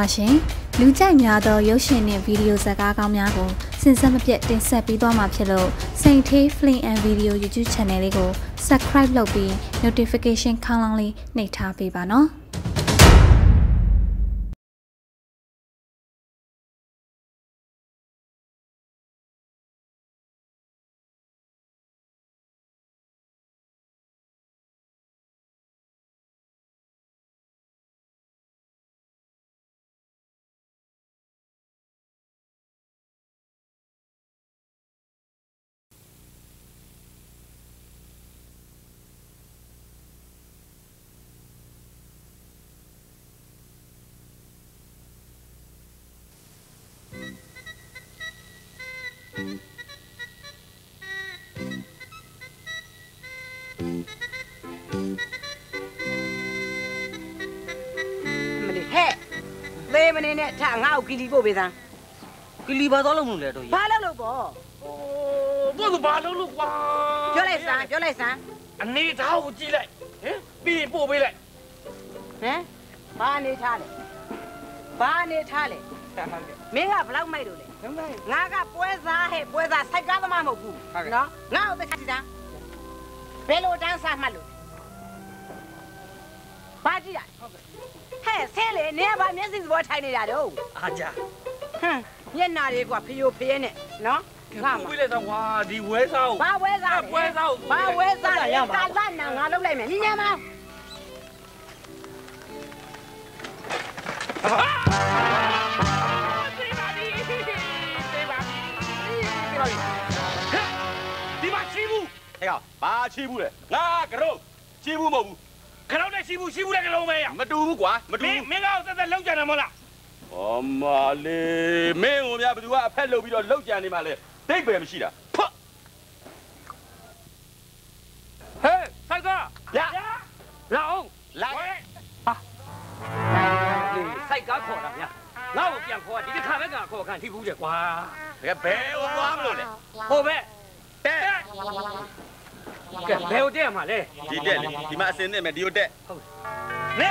္ဂလာပါရှင်လူကြိုက်များသောရုပ်ရှင်နဲ့ဗီဒီယိုဇာတ်ကားကောင်းများကိုစင်စက်မပြတ်တင်ဆက်ပေးသွားမှာဖြစ်လို့စိန်သေး Flame and Video YouTube Channel လေးကို Subscribe လုပ်ပြီး Notification ခေါင်းလောင်းလေးနှိပ်ထားပေးပါနော် မနေနဲ့ထငါ့ကိုကီလီပို့ပေးစမ်းကလီဘာသွားလို့မလို့လဲတော့ကြီးဘာလို့လို့ပေါ့ဘုသူဘာလို့လို့ကွာပြောလိုက်စမ်းပြောလိုက်စမ်းအနေထားကိုကြည့်လိုက်ဟင်ပြီးရင်ပို့ပေးလိုက်ဟမ်ဘာနေထားလဲဘာနေထားလဲမင်းကဘလောက်မိုက်လို့လဲငါကပွဲစားဟဲ့ပွဲစားစိုက်ကားသမားမဟုတ်ဘူးနော်ငါ့ကိုသိချင်တာဘယ်လိုတန်းစားမှတ်လို့ဘာကြည့်ရဟဲ့ ဆဲလေနင်ကဘာမျက်စိစပေါ်ထိုင်နေတာတော့အားကြဟမ်မျက်နာတွေကဖျို့ဖျဲနဲ့နော်ငါပို့မပေးလိုက်တော့ကွာဒီဝဲစားကိုဘာဝဲစားလဲပွဲစားကိုဘာဝဲစားလဲကာလနာငါလုပ်လိုက်မယ်ညီညာမသေးပါပြီသေးပါပြီဒီမှာရှိဘူးဟဲ့ကောင်ဘာချီးဘူးလဲငါကတော့ချီးဘူးမဟုတ်ဘူး ခရောက်နဲ့ရှိဘူးရှိဘူးတဲ့ကလုံးပဲရမတူဘူးကွာမတူမင်းဘူးမင်းကတော့တက်တက်လောက်ကြတယ်မဟုတ်လားဩမလေးမင်းကိုများဘယ်သူကအဖက်လုပ်ပြီးတော့လောက်ကြံနေမှလဲတိတ်ပဲမရှိတာဖွတ်ဟဲ့ဆိုင်ကရလာအောင်လိုက်လေစိုက်ကားခေါ်တာဗျာငါ့ကိုပြန်ခေါ်တာဒီတစ်ခါပဲငါခေါ်ခံထိဘူးတယ်ကွာတကယ်ဘယ်ဟိုသွားမလို့လဲဟိုပဲတဲ့ ကဲဘယ်ဟိုတက်ရမှာလဲဒီတက်လေဒီမှာအစင်းနဲ့မယ်ဒီကိုတက်နေ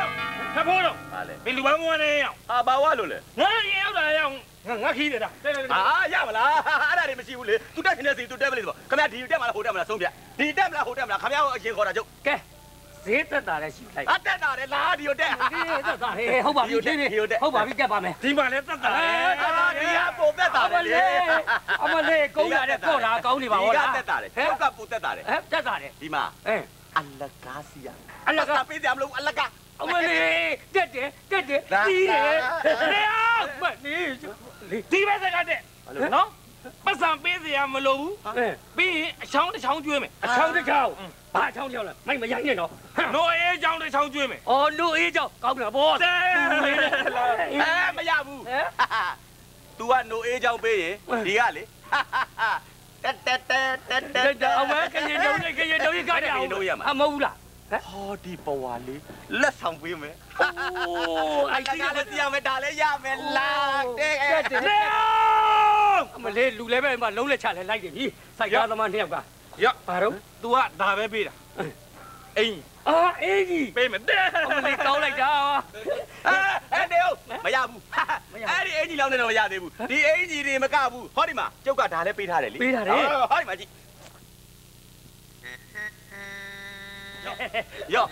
ခဖို့တော့ဟာလေဘယ်လူပန်းမွန်းနေအောင်ဟာဘာဝလို့လဲငါရင်ရောက်လာရအောင်ငါငါခီးနေတာတဲ့တဲ့အာရမလားအဲ့ဒါတွေမရှိဘူးလေသူတက်နေတဲ့စီသူတက်မလို့ဆိုခင်ဗျာဒီတက်မလားဟိုတက်မလားဆုံးပြဒီတက်မလားဟိုတက်မလားခင်ဗျားကိုအရင်ခေါ်တာကျုပ်ကဲ ဈေးသက်တာလည်းရှိလိုက်အတက်တာလေလာဒီကိုတက်ဈေးသက်တာဟေးဟုတ်ပါပြီဒီနေ့ဟုတ်ပါပြီတက်ပါမယ်ဒီမှာလည်းတက်တာလေအာဒီကပုံတက်တာအမလေးအမလေးကုန်းလာတဲ့ကော့လာကောင်းနေပါဘောလားဒီကတက်တာလေကျုပ်ကပုံတက်တာလေဟဲ့တက်တာတယ်ဒီမှာအဲအလကားစီယာအလကပေးကြမလို့အလကားအမလေးတက်တယ်တက်တယ်ကြီးတယ်နေအောင်မနေဒီဘက်စကတဲ့နော် ပတ်စံပေးစရာမလိုဘူးအဲပြီးရင်အချောင်းတစ်ချောင်းကျွေးမယ်အချောင်းတစ်ချောင်းဘာချောင်းချောင်းလဲမိုက်မရိုင်းနဲ့တော့နိုးအေးချောင်းတစ်ချောင်းကျွေးမယ်အော်လူအေးကြောင့်ကောင်းတာဘောတဲအဲမရဘူးဟဲ့ तू က no အေးချောင်းပေးရင်ဒီကလေတက်တက်တက်တက်တက်တက်တယ်အမဲကရင်တုံးနဲ့ကရင်တုံးကြီးကကြအောင်အမဟုတ်လား ဟောဒီပဝါလေးလက်ဆောင်ပေးမယ်အိုးအဲ့အဲ့ဒီဒီကကလည်းတရားမယ်ဒါလည်းရမယ်လာတဲ့တက်တယ်နေအောင်အမလေးလူလည်းပဲမလုံးလက်ချလဲလိုက်တယ်ပြီစိုက်ကားသမားနှစ်ယောက်ကရဘာတော့ तू ကဒါပဲပေးတာအိမ်အာအေးကြီးပေးမယ်တဲအမလေးကောင်းလိုက်တာအဲ့တဲ့မရဘူးအဲ့ဒီအင်ကြီးလောင်းနေတော့မရသေးဘူးဒီအင်ကြီးတွေမကဘူးဟောဒီမှာကျုပ်ကဒါလည်းပေးထားတယ်လေဟောဒီမှာကြည့် ရော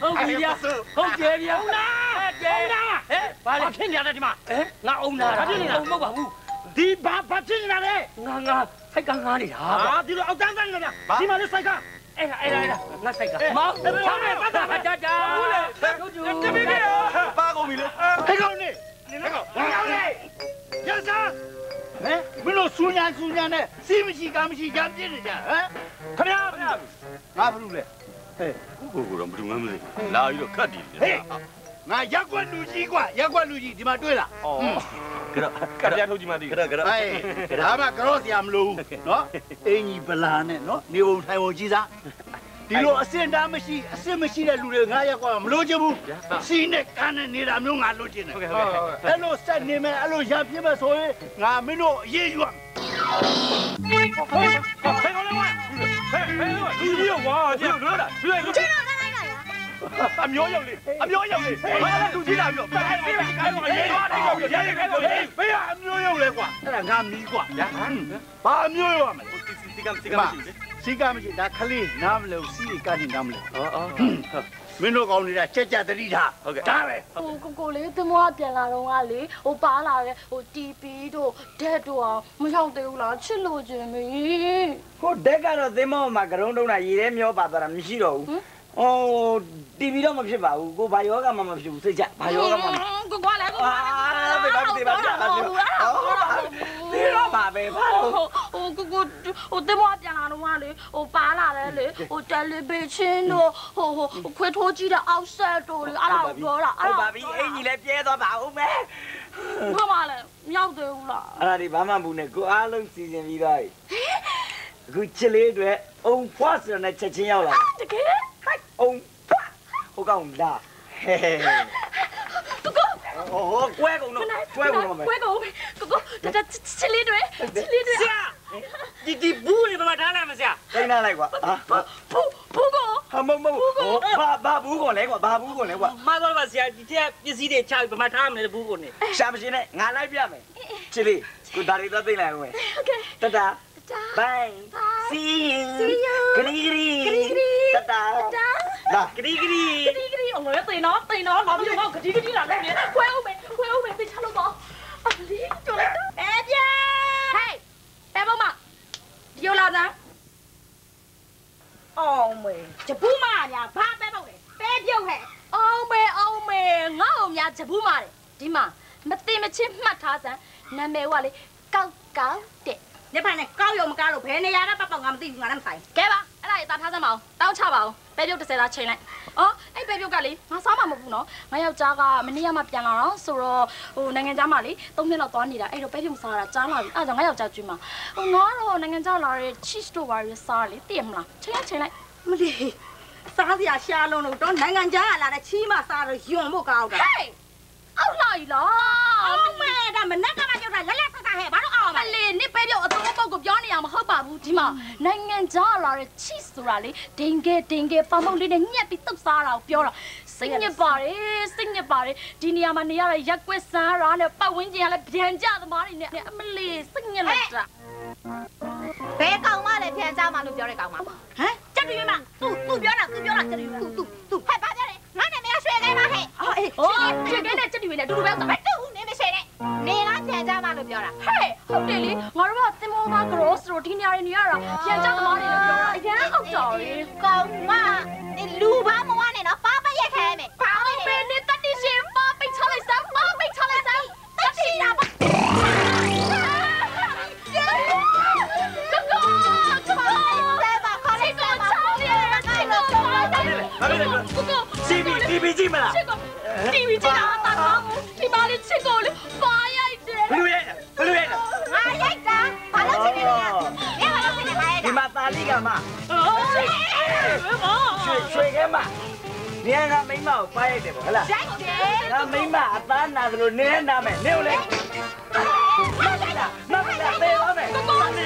ဟုတ်ပြီဗျာဟုတ်တယ်ဗျာဟုတ်လားတယ်လားဟဲ့ဘာလဲဖြစ်နေရတဲ့ဒီမှာဟဲ့ငါအုံနာတာဖြစ်နေတာမဟုတ်ပါဘူးဒီဘာဘာဖြစ်နေတာလဲငါငါစိုက်ကငါနေတာဟာဒီလိုအောက်တန်းတန်းနေတာဒီမှာလည်းစိုက်ကအဲ့ဒါအဲ့ဒါအဲ့ဒါငါစိုက်ကမောင်းချောင်းနဲ့ပတ်တာတတ်တာကျူကျူတပည့်ပြပါကုန်ပြီလေဟဲ့ကောင်နေနေကောင်ဟဲ့ကောင်နေရစားဟမ်မင်းတို့စူညာစူညာနဲ့စီးမရှိကားမရှိကြပြစ်နေကြဟမ်ခမရခမရငါဘာလို့လဲ ကိုကိုတော့ဘယ်သူမှမသိလာပြီးတော့ခတ်တည် ဟေးငါရက်ွက်လူကြီးกว่าရက်ွက်လူကြီးဒီမှာတွေ့လား ဩကတော့ ကပြထုတ်ကြည့်မှသိ ကတော့ကတော့ ဟေးဒါမှကတော့စရာမလိုဘူးနော်အင်ကြီးဗလာနဲ့နော်နေပုံထိုင်ပုံကြီးစားဒီလိုအစင်တားမရှိအစစ်မရှိတဲ့လူတွေငါရက်ကွာမလို့ချင်ဘူးစီးနဲ့ကန်းနဲ့နေတာမျိုးငါလို့ချင်တယ် ဟုတ်ကဲ့ဟုတ်ကဲ့ အဲ့လိုစက်နေမယ်အဲ့လိုရပြစ်မယ်ဆိုရင်ငါမင်းတို့အေးရွတ် ဟဲ့ကောင်လေးဝါ ဟဲ့ဟဲ့လူကြီးရောဝါကြည့်လို့လားတွေ့ချင်းတော့လိုက်လိုက်တာအမျိုးရုပ်လေးအမျိုးရုပ်လေးဘာလဲလူကြီးလာပြီးတော့ဘာလဲဘာလဲဘာလဲရေးသွားတယ်ကွာရေးရေးရေးဘေးကအမျိုးရုပ်လဲကွာအဲ့ဒါငါမီးကွာဘာအမျိုးရုပ်ရမလဲစီကံစီကံမရှိဘူးလေစီကမရှိဒါခလေးနားမလို့စီကနေနားမလို့အော်အော် မင်းတို့ကောင်းနေတာကြက်ကြက်တတိထားဟုတ်ကဲ့ဒါပဲဟိုကိုကိုလေးသမောပြန်လာတော့ကလေဟိုပါလာတဲ့ဟိုတီပီတို့ဒက်တို့အောင်မရောက်သေးဘူးလားချစ်လို့ခြင်းမီဟိုဒက်ကတော့သင်းမောမှာကရုံးတုံးတာရေထဲမျောပါသွားတာမရှိတော့ဘူး ဟိုတီဗီတော့မဖြစ်ပါဘူးကိုဘာယောဂမှမဖြစ်ဘူးစိတ်ချဘာယောဂမှမကိုကွာလဲကိုအာဘေဘာဘေဘာဘာဒီတော့ပါပဲဘာဟိုဟိုကိုကိုဟိုသမောပြန်လာတော့ကလေဟိုပါလာတယ်လေဟိုတယ်လီဗေချင်းတို့ဟိုဟိုခွေးထိုးကြီးတဲ့အောက်ဆက်တို့လေအဲ့ဒါကိုပြောတာဟုတ်ပါပြီအင်ကြီးလည်းပြဲသွားပါဦးမယ်ဘာမှလည်းမရောက်သေးဘူးလားအဲ့ဒါဒီဘာမှဘူးနဲ့ကိုအားလုံးစီစဉ်ပြီးတော့အခုချစ်လေးတွေအုံဖွားဆိုတဲ့ချက်ချင်းရောက်လာတကယ် အုံဖွားဟိုကောင်လာဟဲဟဲ ကိုကို ဟိုကွဲကုန်တော့ကွဲကုန်တော့မယ် ကွဲကုန်ကိုကိုတတချစ်လေးတွေချစ်လေးတွေ ဆရာဒီဒီဘူးလေးဘာထားလိုက်မဆရာ တိတ်နာလိုက်ကွာဟာ ဘူးဘူးကို ဟာမမမဘာဘာဘူးကုန်လဲကွာဘာဘူးကုန်လဲကွာ မတော်ပါဆရာဒီတဲ့ပစ္စည်းတွေချပြီးဘာထားမလဲဘူးကိုနေ ရှာမရှင်နဲ့ငါလိုက်ပြမယ်ချစ်လေးကိုဒါရီတော့သိလိုက်အောင်မယ် โอเค တတာ Bye. See you. See you. Gri gri. Gri gri. Tata. တာ La. ဂရီဂရီဂရီဂရီအောင်လေတိန်တော့တိန်တော့လာပြီးတော့ဂရီဂရီလာတော့လေခွဲအောင်မယ်ခွဲအောင်မယ်သိချလို့ပေါ့အလီကျော်လိုက်တော့အဲပြဟေးပဲမမဒီလိုလာစမ်းအောင်မေဂျပူးမညာဘာပဲပေါ့လေပဲပြုတ်ဟဲ့အောင်မေအောင်မေငါ့အောင်များဂျပူးမတယ်ဒီမှာမသိမချင်းမှတ်ထားစမ်းနာမည်ကလေကောက်ကောက်တဲ့ ညဖိုင်နဲ့ကောက်ရုံမကားလို့ဘယ်နေရာကပတ်ပေါက်ငါမသိဘူးငါလည်းမဆိုင်ကဲပါအဲ့ဒါကြီးတာထားစမ်းပါအောင်တောင်းချပါအောင်ပဲပြုတ်30သားချိန်လိုက်အော်အဲ့ပဲပြုတ်ကလေငါစားမှာမဟုတ်ဘူးနော်ငါယောက်ျားကမနေ့ကမှပြန်လာတော့ဆိုတော့ဟိုနိုင်ငံခြားမှာလေ3နှစ်လောက်သွားနေတာအဲ့တော့ပဲပြုတ်မစားတာကြားလာပြီအဲ့ဒါငါယောက်ျားကျွေးမှာဟိုငါတော့နိုင်ငံခြားလာတဲ့ cheese တို့ပါရစားလေသိရမလားချိန်လိုက်ချိန်လိုက်မလီစားစရာရှားလုံးလို့တော့နိုင်ငံခြားကလာတဲ့ချီးမစားတော့ယွန်ဖို့ကောက်တာဟေး အောက်လာပြီလားအောင်မဲဒါမနက်ကမှကျုပ်တာလက်လက်ဆက်ဆက်ဟဲ့ဘာလို့အောင်မမလဲလေးနိပဲပြုတ်အသုံးပုတ်ကိုပြောနေရမှာဟုတ်ပါဘူးဒီမှာနိုင်ငံခြားလာတဲ့ cheese ဆိုတာလေဒင်ကဲဒင်ကဲပေါင်ပေါင်လေးနဲ့ညက်ပြီးတုပ်စားတာကိုပြောတာ စိတ်ညစ်ပါတယ်စိတ်ညစ်ပါတယ်ဒီနေရာမှာနေရတဲ့ရက်ကွက်ဆန်းရာနဲ့ပတ်ဝန်းကျင်ကလည်းဗျံကြသမားတွေနဲ့အမလေးစိတ်ညစ်လိုက်တာဘဲကောင်မလည်းပြန်ကြမှာလို့ပြောတဲ့ကောင်မဟမ်ကြက်တူရမသူသူပြောတာသူပြောတာကြက်တူရမသူသူဟဲ့ဘာပြောလဲငါနာမည်ရွှေခဲပါဟဲ့အော်အေးဟိုကျွေးကဲနဲ့ချက်တွေနဲ့အတူတူပဲသွားမတူနေမရှိနဲ့နေလားပြန်ကြမှာလို့ပြောတာဟဲ့ဟုတ်တယ်လေငါတို့ကသင်္ဘောသား cross တို့ဒီနေရာတွေနေရတာဗျံကြသမားတွေလည်းပြောတာအရင်ဟုတ်တော်လေကောင်မဒီလူဘာမ ဘီစီဘီကြည့်မလားချစ်ကိုတီဗီကြည့်တာတာကောင်းဒီမလေးချစ်ကိုလေပါရိုက်တယ်ဘယ်လိုရဲဘယ်လိုရဲငါရိုက်တာဘာလို့ချင်နေလဲနေဘာလို့ချင်နေလဲဒီမှာတာလီကမဟေးရွှေရွှေခဲမနေကမိမကိုပါရိုက်တယ်ပေါ့ဟလားရိုက်တယ်ငါမိမအသားနာသလိုနင်းနာမယ်နေကိုလေမမလာမမလာသေးပါမယ်နေ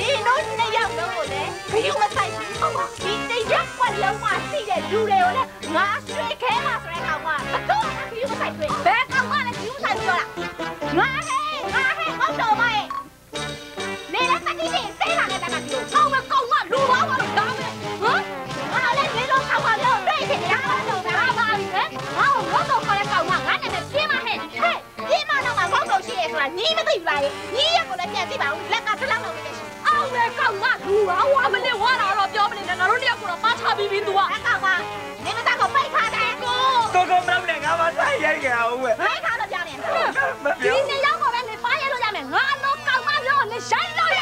လားကွာကိုကိုကိုချီတာကိုကိုချောင်းတာနေတဲ့မှာရက်ကွက်လူကြကောင်းလုပ်ပြီးဘာပြောလဲနေတို့နှစ်ယောက်လုံးကိုလည်းဘယ်မဆိုင်ဘူးဒီတရက်ကွက်လုံးမှာရှိတဲ့လူတွေကိုလည်းငါရွှေခဲမှာဆိုတဲ့ကောင်ကတော့ဘယ်မဆိုင်ဘူးဘယ်ကောင်မှလည်းဘယ်မဆိုင်ဘူးပြောတာငါဟဲ့ငါဟဲ့ဟောက်တော်မရဲ့နေလည်းတတိယစေးလာတဲ့တက်ကပြောကောင်းမကောင်းမလူဘာဘာလို့ကောင်းလဲဟမ်ငါလည်းနေတော့ကောင်းပါလို့တွေ့ချင်တယ်ငါတော့ဘာပါပြီဟဲ့ငါ့ကိုတော့ခေါ်တဲ့ကောင်ကငါနဲ့ပြင်းမဟဲ့ဟဲ့ပြင်းမတော့မှဘောက်တော့ရှိရဲဆိုတာညီမသိဘူးလားညီရက်ကိုလည်းပြန်ကြည့်ပါဦး င်ကလူပါဝါမလေးဝါလာတော့ပြောမနေနဲ့ငါတို့တယောက်ကတော့ပါချပြီးပြီသူက။အကောင်ကနေမသားကိုပိတ်ထားတယ်ကိုကိုကိုမလုပ်နဲ့ငါမဆိုင်ရိုက်ကြအောင်ပဲ။ပိတ်ထားလို့ပြောနေတယ်ဒီနေရောက်တော့လည်းနေပါရလို့ရမယ်ငါတော့ကောင်မပြောနေရှိုင်းလို့ရ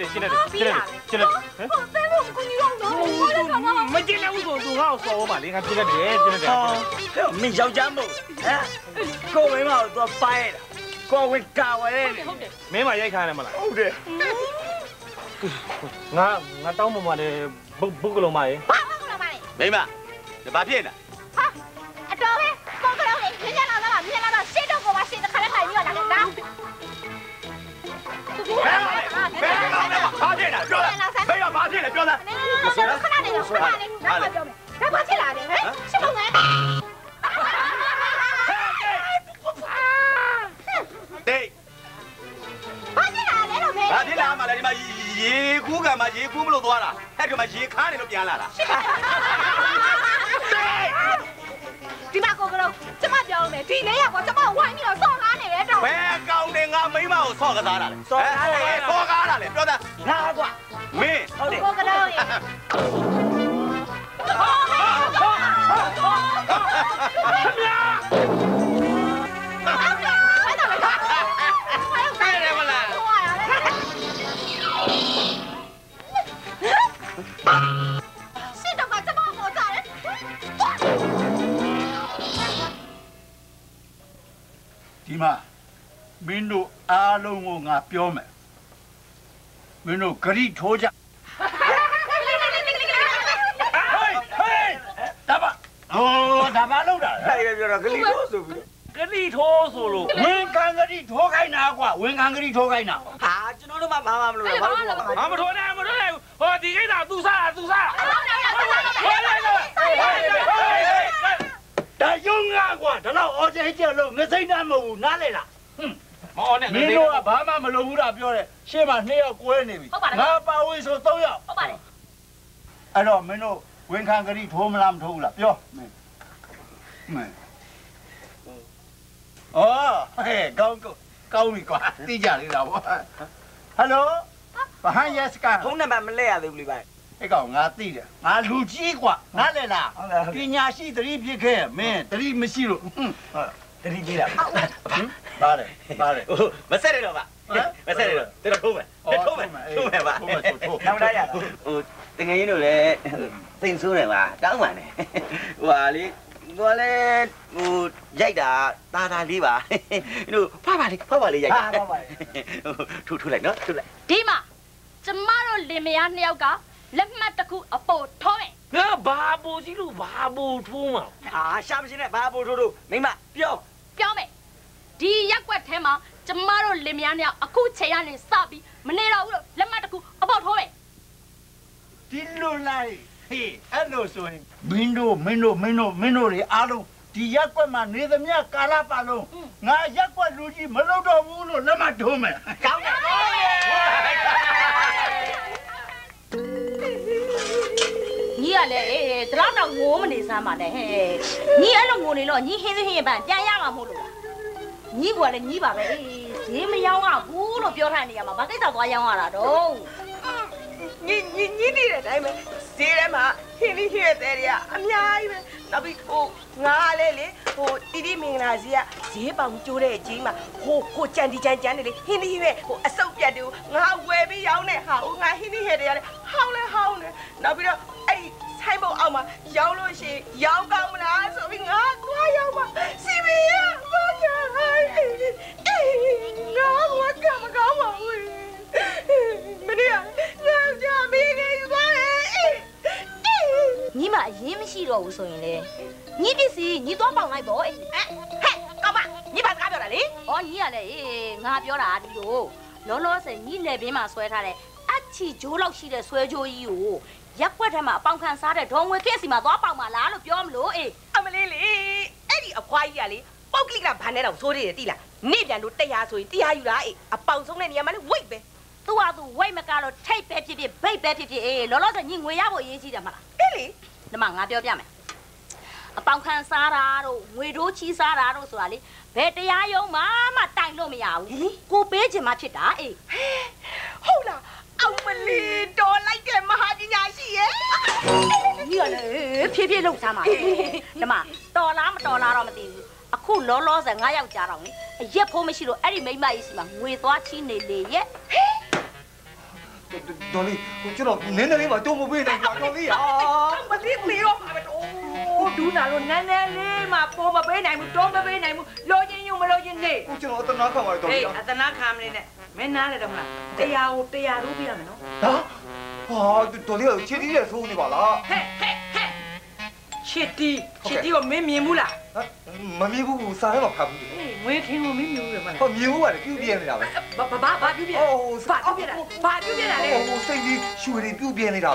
နေတယ်ကျင်းနေတယ်ကျင်းနေတယ်ကျင်းနေတယ်ကျင်းနေတယ်ဟမ်တဲလို့ကိုကြီးတော့တော့ကိုလည်းကောင်မမကျင်းနေဘူးဆိုသူငါ့ကိုစော်ပါလေငါကျင်းနေတယ်ကျင်းနေတယ်ဟောမင်းယောက်ျားမို့ဟမ်ကိုမိမကိုတော့ပါရိုက်တာကိုဝင်ကာဝဲနေဟုတ်တယ်မင်းမရိုက်ခါရတယ်မလားဟုတ်တယ်ငါငါတောင်းပန်ပါတယ်ဘုတ်ဘုတ်ကလုံးမရေဘာမှမလုပ်ပါနဲ့မိမဘာဖြစ်နေဟာအတော်ပဲပုံကလေးမြင်ရလာလားမြင်လာတော့ရှင်းတော့ကိုပါရှင်းတခါလေးထိုင်ပြီးတော့လာတ ဖြစ်နေပြောလားဘယ်ကဘာဖြစ်နေပြောလားခဏနေတော့ခဏနေတော့ခဏနေတော့ပြောမယ်ဒါဘာဖြစ်လာလဲဟမ်ရှင်းမငယ်တိတ်ဘာဖြစ်လာလဲတော့မဲဘာဖြစ်လာမှလဲဒီမှာရေကူးကမှရေကူးမလို့သွားတာအဲ့ဒီမှာရေခါနေလို့ပြန်လာတာဒီမှာကိုကလေးကျမပြောမယ်ဒီလေးရောကျမ မိမကိုဆော့ကစားတာလဲဆော့ကားတာလေပြောတာငါကွာမင်းဟုတ်တယ်ကိုကလေးရေတဲ့တယ်မလားရှင်းတော့ကကျမကိုကြားတယ်ဒီမှာ မင်းတို့အားလုံးကိုငါပြောမယ်မင်းတို့ဂရိထိုးကြဟေးဟေးဒါပါဟိုဒါပါလို့တာအဲ့ဒါပြောတော့ဂလီတော့ဆိုပြီးကလိထိုးဆိုလို့ဝန်ခံဂရိထိုးခိုင်းတာကွာဝန်ခံဂရိထိုးခိုင်းတာဟာကျွန်တော်တို့မှဘာမှမလုပ်တော့ဘာလို့ပြောငါမထိုးနဲ့မထိုးနဲ့ဟောဒီကိစ္စသူစားသူစားဒါယုံငါကွာဒါတော့အော်ကျဲကျဲလို့ငစိမ့်တတ်မဟုတ်ဘူးနားလေလားဟွန်း မောနဲ့မင်းတို့ကဘာမှမလုပ်ဘူးတာပြောတယ်ရှေ့မှာနှစ်ယောက်ကွဲနေပြီငါပါဝင်ဆို၃ယောက်ဟုတ်ပါတယ်အဲ့တော့မင်းတို့ဝန်ခံဂရိထိုးမလားမထိုးဘူးလားပြောမင်းမင်းအော်ဟဲ့ကောင်းကောင်းကောင်းပြီကွာသိကြလေတော့ဟယ်လိုဘာဟန်ယက်စကန်ဖုန်းနံပါတ်မလဲရသေးဘူးလေဗျအဲ့ကောင်ငါသိတယ်ငါလူကြီးကွာနားလေလားဟုတ်လားပညာရှိသတိဖြစ်ခဲ့မင်းသတိမရှိလို့ဟွန်း တတိပြေးတာပါတယ်ပါတယ်ဟိုမဆက်ရတော့ပါမဆက်ရတော့တော်ထိုးမယ်ထိုးမယ်ထိုးမယ်ပါနောက်လိုက်ရတာဟိုတကယ်ရင်တို့လည်းသိဆိုးတယ်ပါတောင်းပါနဲ့ဟိုဟာလေဟိုလေဟိုရိုက်တာတာတာလေးပါတို့ဖပါလေးဖပါလေးရိုက်တာထူထူလိုက်နော်ထူလိုက်ဒီမှာကျမတို့လင်မယားနှစ်ယောက်ကလက်မှတ်တစ်ခုအပေါ်ထိုးမယ်ငါဘာပူကြီးလို့ဘာပူထိုးမှာဟာရှာမရှိနဲ့ဘာပို့ထိုးထိုးမိမပြော ပြောမယ်ဒီရက်ွက်ထဲမှာကျမတို့လင်မယားနှစ်ယောက်အခုချိန်ကနေစပြီးမနေတော့ဘူးလို့လက်မှတ်တစ်ခုအပေါ်ထိုးမယ်ဒီလိုလိုက်ဟေးအဲ့လိုဆိုရင်မင်းတို့မင်းတို့မင်းတို့မင်းတို့တွေအားလုံးဒီရက်ကွက်မှာနေသမျှကာလပတ်လုံးငါရက်ကွက်လူကြီးမလုပ်တော့ဘူးလို့လက်မထိုးမယ်ကောင်းတယ် ညီကလည်းအေးတလောက်တော့ငိုးမနေစမ်းပါနဲ့ဟဲ့ညီအဲ့လိုငိုနေတော့ညီဟင်းသဟင်းပန်ပြန်ရမှာမဟုတ်လို့လားညီကလည်းညီပါပဲအေးဈေးမရောက်ရဘူးလို့ပြောထားနေရမှာဘာကိစ္စသွားရောက်ရတာတော့ညညညနေတဲ့အတိုင်းပဲဈေးထဲမှာဟင်းလေးဟင်းရဲ့တဲတွေကအများကြီးပဲနောက်ပြီးဟိုငါလည်းလေဟိုတီတီမင်္ဂလာစီကဈေးပေါင်ကျိုးတဲ့အကြီးမှာဟိုကိုကြံဒီကြံကြံနေလေဟင်းလေးဟင်းရဲ့ဟိုအစုပ်ပြတ်တူငါဝယ်ပြီးရောင်းနေဟာဟိုငါဟင်းလေးဟင်းတွေကလည်းဟောင်းလဲဟောင်းတယ်နောက်ပြီးတော့ အဲ့ဒီဆိုင်ဘုတ်အောက်မှာရောင်းလို့ရှိရင်ရောင်းကောင်းမလားဆိုပြီးငါသွားရောင်းပါစီမီရဘာညာဟိုင်းအေးငါဝကမကောင်းပါဘူးမနေ့ကငါကြမင်းနေသွားတယ်ညီမအရင်မရှိတော့ဘူးဆိုရင်လေညီပစ္စည်းညီသွားပေါင်လိုက်ပေါ့အေးဟဲ့ကောင်းမညီဘာစကားပြောတာလေ။အော်ညီကလည်းအေးငါပြောတာဒီလိုလောလောဆယ်ညီလက်ဘင်းမှာဆွဲထားတဲ့အချီဂျိုးလောက်ရှိတဲ့ဆွဲကြိုးကြီးကို ရက်ွက်ထဲမှာအပေါင်ခံစားတဲ့ဒေါ်ငွေခင်းစီမှာသွားပေါင်ပါလားလို့ပြောမလို့အေးအမလေးလေအဲ့ဒီအဖွားကြီးကလေပုတ်ကလိကဘာနဲ့တော့ဆိုးတယ်တိလားနေပြန်လို့တရားဆိုရင်တရားယူတာအေးအပေါင်ဆုံးတဲ့နေရာမှာလေဝိတ်ပဲသူ့ဟာသူဝိတ်မကတော့ထိတ်ပဲဖြစ်ဖြစ်ဗိတ်ပဲဖြစ်ဖြစ်အေးလောလောဆယ်ညီငွေရဖို့အရေးကြီးတယ်မလားအေးလေဒီမှာငါပြောပြမယ်အပေါင်ခံစားတာတို့ငွေတိုးချီးစားတာတို့ဆိုတာလေဘယ်တရားရုံးမှမတိုင်လို့မရဘူးကိုပေးချင်မှဖြစ်တာအေးဟုတ်လား အမလေးတော်လိုက်တဲ့မဟာပညာရှိရဲ့ကြီးရလေဖြည်းဖြည်းလှုပ်ရှားမှာဒီမှာတော်လားမတော်လားတော့မသိဘူးအခုလောလောဆယ်ငါယောက်ကြားတော့လေအရက်ဖိုးမရှိလို့အဲ့ဒီမိမကြီးစီမှာငွေသွားချီးနေလေရဲ့ တော်လေးကျွန်တော်နည်းနည်းလေးမှတုံးမပေးနိုင်ဘူးတော်လေးရမလေးမေရောပါပဲတော့ဒူးနာလို့နန်းနန်းလေးမှပေါ်မပေးနိုင်ဘူးတွန်းမပေးနိုင်ဘူးလိုချင်ယူမလိုချင်နေကိုကျွန်တော်အတနာခံပါတယ်တော်အေးကြီးအတနာခံမနေနဲ့မင်းနားလေတော့မလားတရားကိုတရားလို့ပြရမယ်နော်ဟာဟာတော်လေးချီတီးရဆိုးနေပါလားဟဲ့ဟဲ့ ဟဲ့ချစ်တီချစ်တီကိုမင်းမြင်ဘူးလားမမြင်ဘူးစားရမှာဖတ်ဘူးအေးငွေထင်းကိုမင်းမြင်ဘူးလေမလားဟောမြင်ဘူးပါလေပြုတ်ပြဲနေတာပဲဘာဘာဘာပြုတ်ပြဘာပြုတ်ပြတာဘာပြုတ်ပြတာလဲဟိုစိတ်ကြီးရွှေတွေပြုတ်ပြဲနေတာ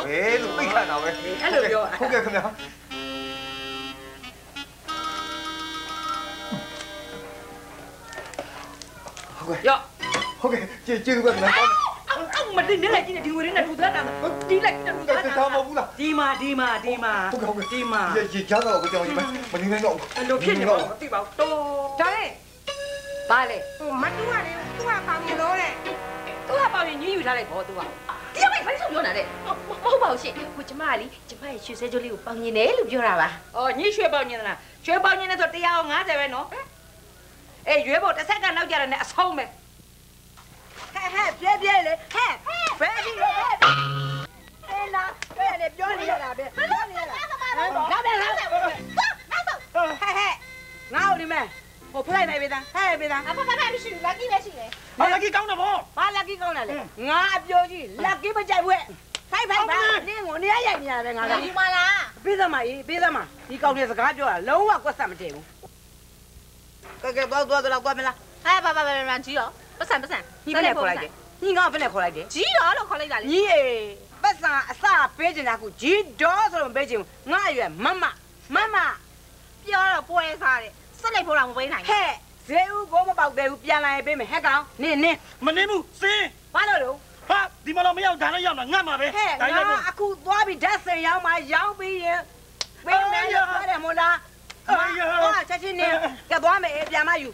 ဟုတ်ကဲ့ခင်ဗျာရော့ဟုတ်ကဲ့ကျေကျေးဇူးပဲခင်ဗျာအောက်အောက်မတင်နေလိုက်ကြည့်နေဒီငွေလေးနဲ့ထူသားတာဒီလိုက်ထူသားတာဒါမဟုတ်ဘူးလားဒီမှာဒီမှာဒီမှာဟုတ်ကဲ့ဟုတ်ကဲ့ဒီမှာရေရေချားတော့ကိုကျွန်တော်ဒီမနေနိုင်တော့အဲ့လိုဖြစ်နေပါမသိပါဘူးတော်ဒါနဲ့ဘာလဲဟိုမတူကလေသူ့ဟာပေါင်နေလို့တဲ့သူကပေါင်ရင်ညှိယူထားလိုက်ပေါ့သူကတရားမိုက်ဘာလို့ပြောနေတာလဲမဟုတ်ပါဘူးရှင်ကိုကျမကလေကျမရဲ့ရွှေစဲကြိုးလေးကိုပေါင်နေတယ်လို့ပြောတာပါအော်ညှိရွှေပေါင်ညင်လားရွှေပေါင်ညင်နဲ့ဆိုတရားအောင်90ပဲနော်အေးရွေးဖို့တစ်ဆက်ကနောက်ကြတယ်နဲ့အဆုံးပဲ ဟဲ့ဟဲ့ပြဲပြဲလေဟဲ့ဘယ်ဒီလဲဟဲ့အေးနာပြဲလေပြောနေရတာပဲပြောနေရတာငါပဲလားဟဲ့ဟဲ့ငါ့ဦးဒီမဲ့ဟိုဖလိုက်နိုင်ပြီသားဟဲ့ပြီသားအဖဖဖမရှိဘူးလက်ကြီးလည်းရှိတယ်ဟာလက်ကီကောင်းတာဗောဘာလက်ကြီးကောင်းတယ်လေငါအပြိုကြီးလက်ကြီးမကြိုက်ဘူးဖိုက်ဖိုက်ပါနင်းကိုနေရရိုက်နေရတယ်ငါကဒီမှာလားပေးသမားကြီးပေးသမားဒီကောင်းတဲ့စကားပြောတာလုံးဝကွက်ဆက်မတည့်ဘူးကဲကဲသွားသွားတော့သွားမလားဟဲ့ဘာဘာဘာဘာကြီးရော ပတ်စံပတ်စံညီဘယ်နဲ့ခေါ်လိုက်တယ်ညီကဘယ်နဲ့ခေါ်လိုက်တယ်ကြီးရောလို့ခေါ်လိုက်တာလေညီအေးပတ်စံအစပေးချင်တာခုဂျီဒေါ်ဆိုတော့ပေးချင်ငါရွယ်မမမမပြောတော့ပွဲစားတယ်စက်လိုက်ဖို့တော့မပေးနိုင်ဟဲ့ဇေဦးဘိုးမပေါက်သေးဘူးပြန်လာရင်ပေးမယ်ဟဲ့ကောင်နင်းနင်းမနေဘူးစင်းဘာလို့လို့ဟာဒီမှာတော့မရောက်ဒါလည်းရောက်တာငတ်မှာပဲဟဲ့ဒါလည်းငါအခုသွားပြီးဓာတ်စင်ရောက်မှရောက်ပြီးရင်ပေးမယ်လို့ပြောတယ်မို့လားဟာချက်ချင်းနေကသွားမယ်အေးပြန်မယူ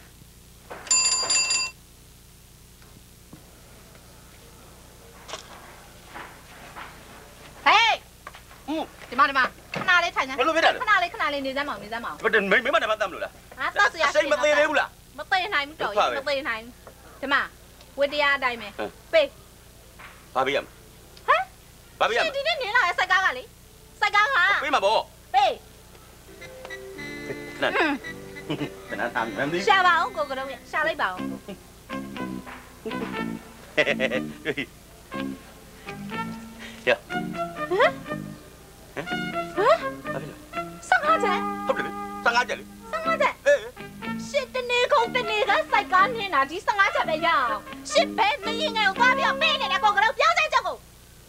ဟေးဒီမှာဒီမှာခဏလေးထိုင်နေဘယ်လိုဖြစ်တာလဲခဏလေးခဏလေးနေစမ်းမအောင်နေစမ်းမအောင်ဘယ်မိမနဲ့မတမ်းလို့လားဟာတော့ဆရာစိတ်မသေးသေးဘူးလားမသေးနိုင်ဘူးတော်ဟုတ်ပါပဲကြီးမသေးနိုင်ဘူးဒီမှာဝတ္တရားအတိုင်းပဲဟမ်ပေးဘာပေးရမဟမ်ဘာပေးရမဒီနေ့နေလာတဲ့စိုက်ကားကလေစိုက်ကားကပေးမှာဗောပေးနာဘယ်နာသားမသိရှာပါအောင်ကိုကတော့ရှာလိုက်ပါအောင် ရဟမ်ဟမ်ဘာဖြစ်လဲစကားချက်ဟုတ်တယ်စကားကြလေစကားချက်အေးရှစ်တနေကုန်တနေကစိုက်ကားနေတာဒီစကားချက်ပဲရအောင်ရှစ်ပဲမရင်ငယ်ကိုသွားပြီးတော့ပေးနေတဲ့ကိုကတော့ပြောင်းဆိုင်ချက်ကို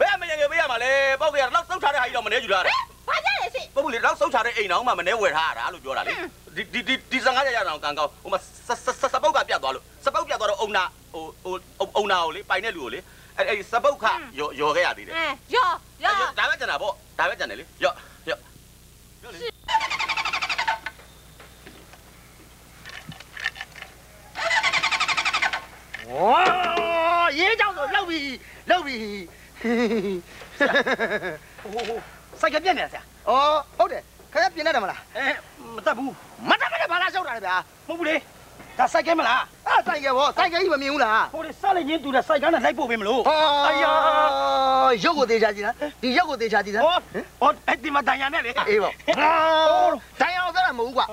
ဘယ်အမရင်ငယ်ပေးရမှာလဲပေါက်ကြရတော့စောက်ချတဲ့ဟာကြီးတော့မနေယူတာဟမ်ဘာကြလဲရှစ်ပုတ်ပုလေတော့စောက်ချတဲ့အိမ်တော်မှမနေဝယ်ထားတာလို့ပြောတာလေဒီဒီဒီဒီစကားကြရအောင်ကန်ကောင်းဟိုမှာစစစပုတ်ကပြတ်သွားလို့စပုတ်ပြတ်သွားတော့အုံနာဟိုဟိုအုံနာကိုလေပိုင်တဲ့လူကိုလေ အဲ့အဲ့စပုတ်ခရော်ရော်ခဲ့ရသေးတယ်အဲရောရောဒါပဲကျန်တာပေါ့ဒါပဲကျန်တယ်လေရော့ရော့ရော့လေဝါရေးကြောင်ဆိုလောက်ပြီလောက်ပြီစိုက်ကပြက်နေဆရာဩဟုတ်တယ်ခင်ဗျပြင်နေတယ်မလားအဲမတတ်ဘူးမတတ်မနဲ့ဘာလာရှောက်တာလဲဗျာမဟုတ်ဘူးလေ ဒါစိုက်ကဲမလားအဲ့ဆိုင်ကယ်ဗောဆိုင်ကယ်ကြီးမမြင်ဘူးလားဟိုလေစလိုက်ချင်းတူတဲ့စိုက်ကနဲ့လိုက်ပို့ပေးမလို့ဟောအယာရုပ်ကိုသေးချာကြည့်လားဒီရုပ်ကိုသေးချာကြည့်လားဟောဟောအဲ့ဒီမှာတန်ရနဲ့လေအေးပေါ့ဒိုင်အောင်ဆိုတာမဟုတ်ဘူးကွာ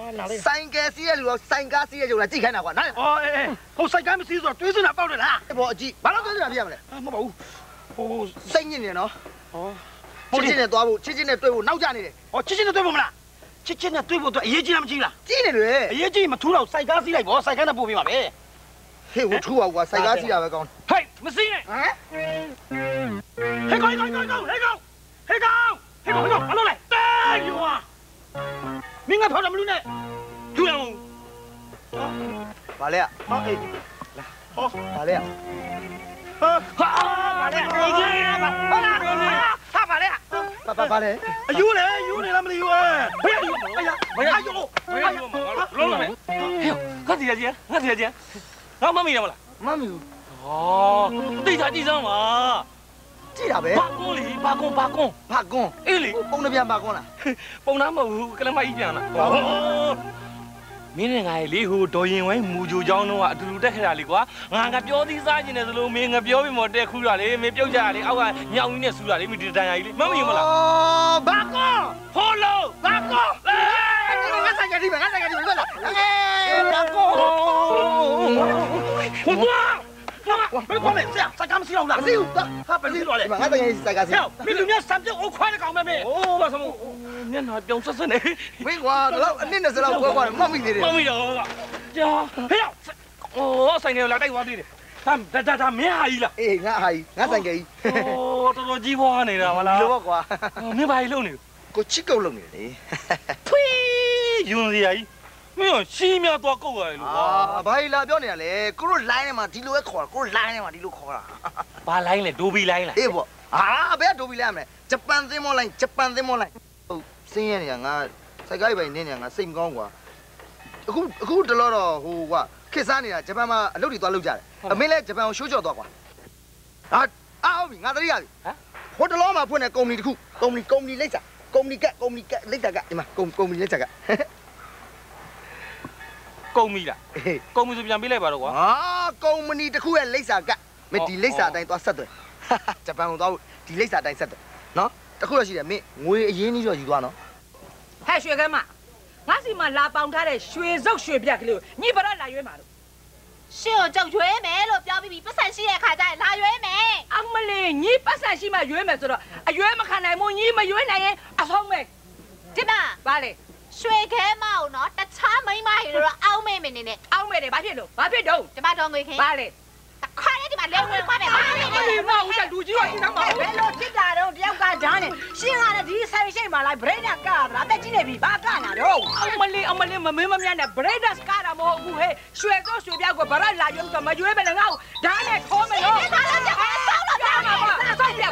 ဆိုင်ကယ်စီးရလူတော့ဆိုင်ကားစီးရကြုံလားကြည့်ခိုင်းတာကွာနားလေဟောအေးဟိုစိုက်ကမစီးဆိုတော့တွေးစနာပေါက်တယ်လားဘောအကြည့်ဘာလို့သွေးစရာပြရမလဲမဟုတ်ပါဘူးဟိုစိတ်ညစ်နေနော်ဟောချစ်ချင်းနဲ့သွားဖို့ချစ်ချင်းနဲ့တွေ့ဖို့နောက်ကျနေတယ်ဟောချစ်ချင်းနဲ့တွေ့ဖို့မလား ချစ်ချင်းနဲ့တွေ့ဖို့အတွက်အရေးကြီးလားမကြီးလားကြီးနေတယ်အရေးကြီးမထူးတော့စိုက်ကားစီးလိုက်ဗောစိုက်ကနဲ့ပို့ပေးမှာပဲဟေးဟိုထူပါကွာဆိုင်ကားစီးတာပဲကောင်းဟေးမစီးနဲ့ဟမ်ဟဲ့ကောင်ကောင်ကောင်ကောင်ဟဲ့ကောင်ဟဲ့ကောင်ဟဲ့ကောင်ဟဲ့ကောင်ဘာလို့လဲတဲယူဟာမင်းကဖောက်တယ်မလို့နဲ့ထူရအောင်ဘာလဲဟောအေးဟောဘာလဲ ဟာဘာလဲအေးကြီးဟာဟာဘာလဲဘာဘာဘာလဲအယူလေယူနေလားမလီယူအဲဘယ်ယူအယာဘယ်ယူဘယ်ယူမလုံးလုံးဟဲ့ငါတရားကြီးငါတရားကြီးငါမမေ့ရမလားမမေ့ဘူးဩတိတ်သာကြည့်စမ်းပါကြည့်တာပဲဘာကွန်းလေဘာကွန်းဘာကွန်းဘာကွန်းအေးလေပုံနှပြန်ဘာကွန်းလားပုံနှမဟုတ်ဘူးကလမကြီးပြန်လားဟော မင်းနဲ့ငါလေဟိုဒေါ်ရင်ဝိုင်းမူဂျိုเจ้าတော့အတူတူတက်ခဲ့တာလေကွာငါကပြောသေးစားခြင်းနဲ့ဆိုလို့မင်းငါပြောပြီးမတက်ခူးတာလေမင်းပြုတ်ကြတာလေအောက်ကညောင်ကြီးနဲ့ဆူတာလေမင်းဒီတန်ရာကြီးလေမမင်းမလား အော်ဘာကွန်း ဟိုလိုဘာကောလေ ဆိုင်ကတိမငါဆိုင်ကတိမလွတ်လာအေးလာကို ဟိုကွာ ဘယ်လိုလဲဆရာစကားမရှိတော့လားမသိဘူးဟာဘယ်လိုလဲငါတကယ်စကားစီမင်းလူများစံပြုတ်အုတ်ခွဲတဲ့ကောင်ပဲမင်းအိုးဘာသမုတ်မျက်နှာပြောင်ဆက်ဆက်နေမင်းကွာတော့အနစ်နဲ့စလောက်ခွဲခွာတယ်မှတ်မိသေးတယ်မှတ်မိတော့ကကြာဟဲ့အိုးဆိုင်နေလာတိုက်သွားသေးတယ်ဒါဒါဒါမင်းဟာကြီးလားအေးငါဟာကြီးငါဆိုင်ကကြီးအိုးတော်တော်ကြီးဘွားနေတာမလားလို့ကွာမင်းဘာကြီးလုံနေကိုချစ်ကုတ်လုံနေလေဖွီးယွန်စီယာကြီး မင်းရှီးများတော့ကုတ်ရတယ်လို့ကွာအာဘာကြီးလာပြောနေတာလေကိုတို့ line ထဲမှာဒီလိုပဲခေါ်တာကိုတို့ line ထဲမှာဒီလိုခေါ်တာဘာလိုင်းလဲဒိုဘီလိုင်းလားအေးပေါ့အာဘယ်ကဒိုဘီလိုက်ရမလဲဂျပန်သင်းမောလိုင်းဂျပန်သင်းမောလိုင်းဟုတ်စင်းရဲနေတာငါစိုက်ကိုက်ပိုင်နေနေတာငါစိတ်မကောင်းကွာအခုအခုတလောတော့ဟိုကွာခစ်စားနေတာဂျပန်မှာအလုပ်တွေသွားလုပ်ကြတယ်အမင်းလည်းဂျပန်ကိုရှိုးကြော်သွားကွာအာအာဟုတ်ပြီငါတတိယပြီဟိုတလောမှာဖွင့်တဲ့ကုမ္ပဏီတစ်ခုကုမ္ပဏီကုမ္ပဏီလိပ်စာကုမ္ပဏီကကုမ္ပဏီကလိပ်စာကဒီမှာကုမ္ကုမ္ပဏီလိပ်စာက ကုန်ပြီလားဟေးကုန်ပြီဆိုပြန်ပေးလိုက်ပါတော့ကွာအာကုမ္ပဏီတစ်ခုရဲ့လိပ်စာကမင်းဒီလိပ်စာအတိုင်းသွားဆက်သွယ်ဂျပန်ကိုသွားဖို့ဒီလိပ်စာအတိုင်းဆက်သွယ်နော်တစ်ခုတော့ရှိတယ်မင်းငွေအရင်းကြီးတော့ယူသွားနော်ဟဲ့ရွှေခဲမငါစီမှာလာပေါင်ထားတဲ့ရွှေစုပ်ရွှေပြက်ကလေးကိုညီပရလာရွေးမှာလို့ရှင်းကိုကြောက်ရွေးမယ်လို့ပြောပြီးပြီပတ်စံရှိတဲ့ခါကျရင်လာရွေးမယ်အမလေးညီပတ်စံရှိမှရွေးမယ်ဆိုတော့အရွေးမခံနိုင်ဘူးညီမရွေးနိုင်ရင်အဆုံးပဲဒီမှာဗာလေ ရွှေခဲမအောင်နော်တခြားမိန်းမတွေတော့အောင်းမေ့မနေနဲ့အောင်းမယ်တယ်ဘာဖြစ်လို့ဘာဖြစ်တော့ဒီမှာတော့ငွေခင်းဗာလေတခါလေးဒီမှာလဲဝင်ခွာမယ်ပါလေအမေမဟုတ်တဲ့လူကြီးကဒီတော့မဟုတ်ဘယ်လိုဖြစ်တာတော့တယောက်ကဓာတ်နဲ့ရှင်းလာတဲ့ဒီဆိုင်ရှိမှလိုက် brain ကကားတာအသက်ကြီးနေပြီဘာကနာတော့အမလေးအမလေးမမင်းမမြတ်နဲ့ brain ကကားတာမဟုတ်ဘူးဟဲ့ရွှေကောရွှေပြောက်ကဗရလာရုံတော့မရွေးပဲငါ့ကိုဓာတ်နဲ့ခေါ်မယ်နော်ဒါလ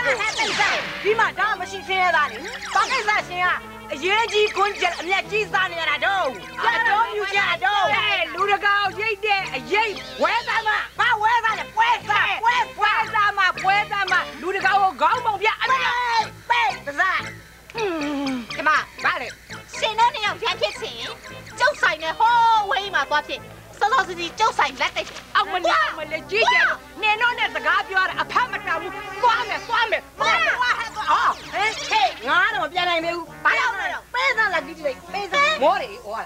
ဆောက်ပြကိုဒီမှာဒါမရှိသေးရတာလေဘာကိစ္စရှင်ကအရေးကြီးကွန်းကျက်အမျက်ကြီးစားနေရတာတော့အတော်မြူကြတော့ဟဲ့လူတကောက်ရိတ်တဲ့အရေးဝဲသားမဘာဝဲသားလဲပွဲသားပွဲပွဲသားမပွဲသားမလူတကောက်ကိုခေါင်းပုံပြအမျက်ပဲ့သစားဟွန်းဒီမှာဘာလဲရှင်တို့နှ စ်ယောက်ရမ်းဖြစ်ချင်ကျုပ်ဆိုင်နဲ့ဟိုးဝေးမှာသွားဖြစ်စောစောစီစီကျုပ်ဆိုင်လက်တိတ်အမလေးအမလေးကြီးတယ်နင်တို့နဲ့စကားပြောတာအဖက်မတောင်ဘူးသွားမယ်သွားမယ်သွားသွားအော်ဟဲ့ဟေးငါတော့ပြန်နိုင်သေးဘူးဘာလို့လဲပေးစားလာကြည့်ကြည့်ပေးစားမော်ရီဟော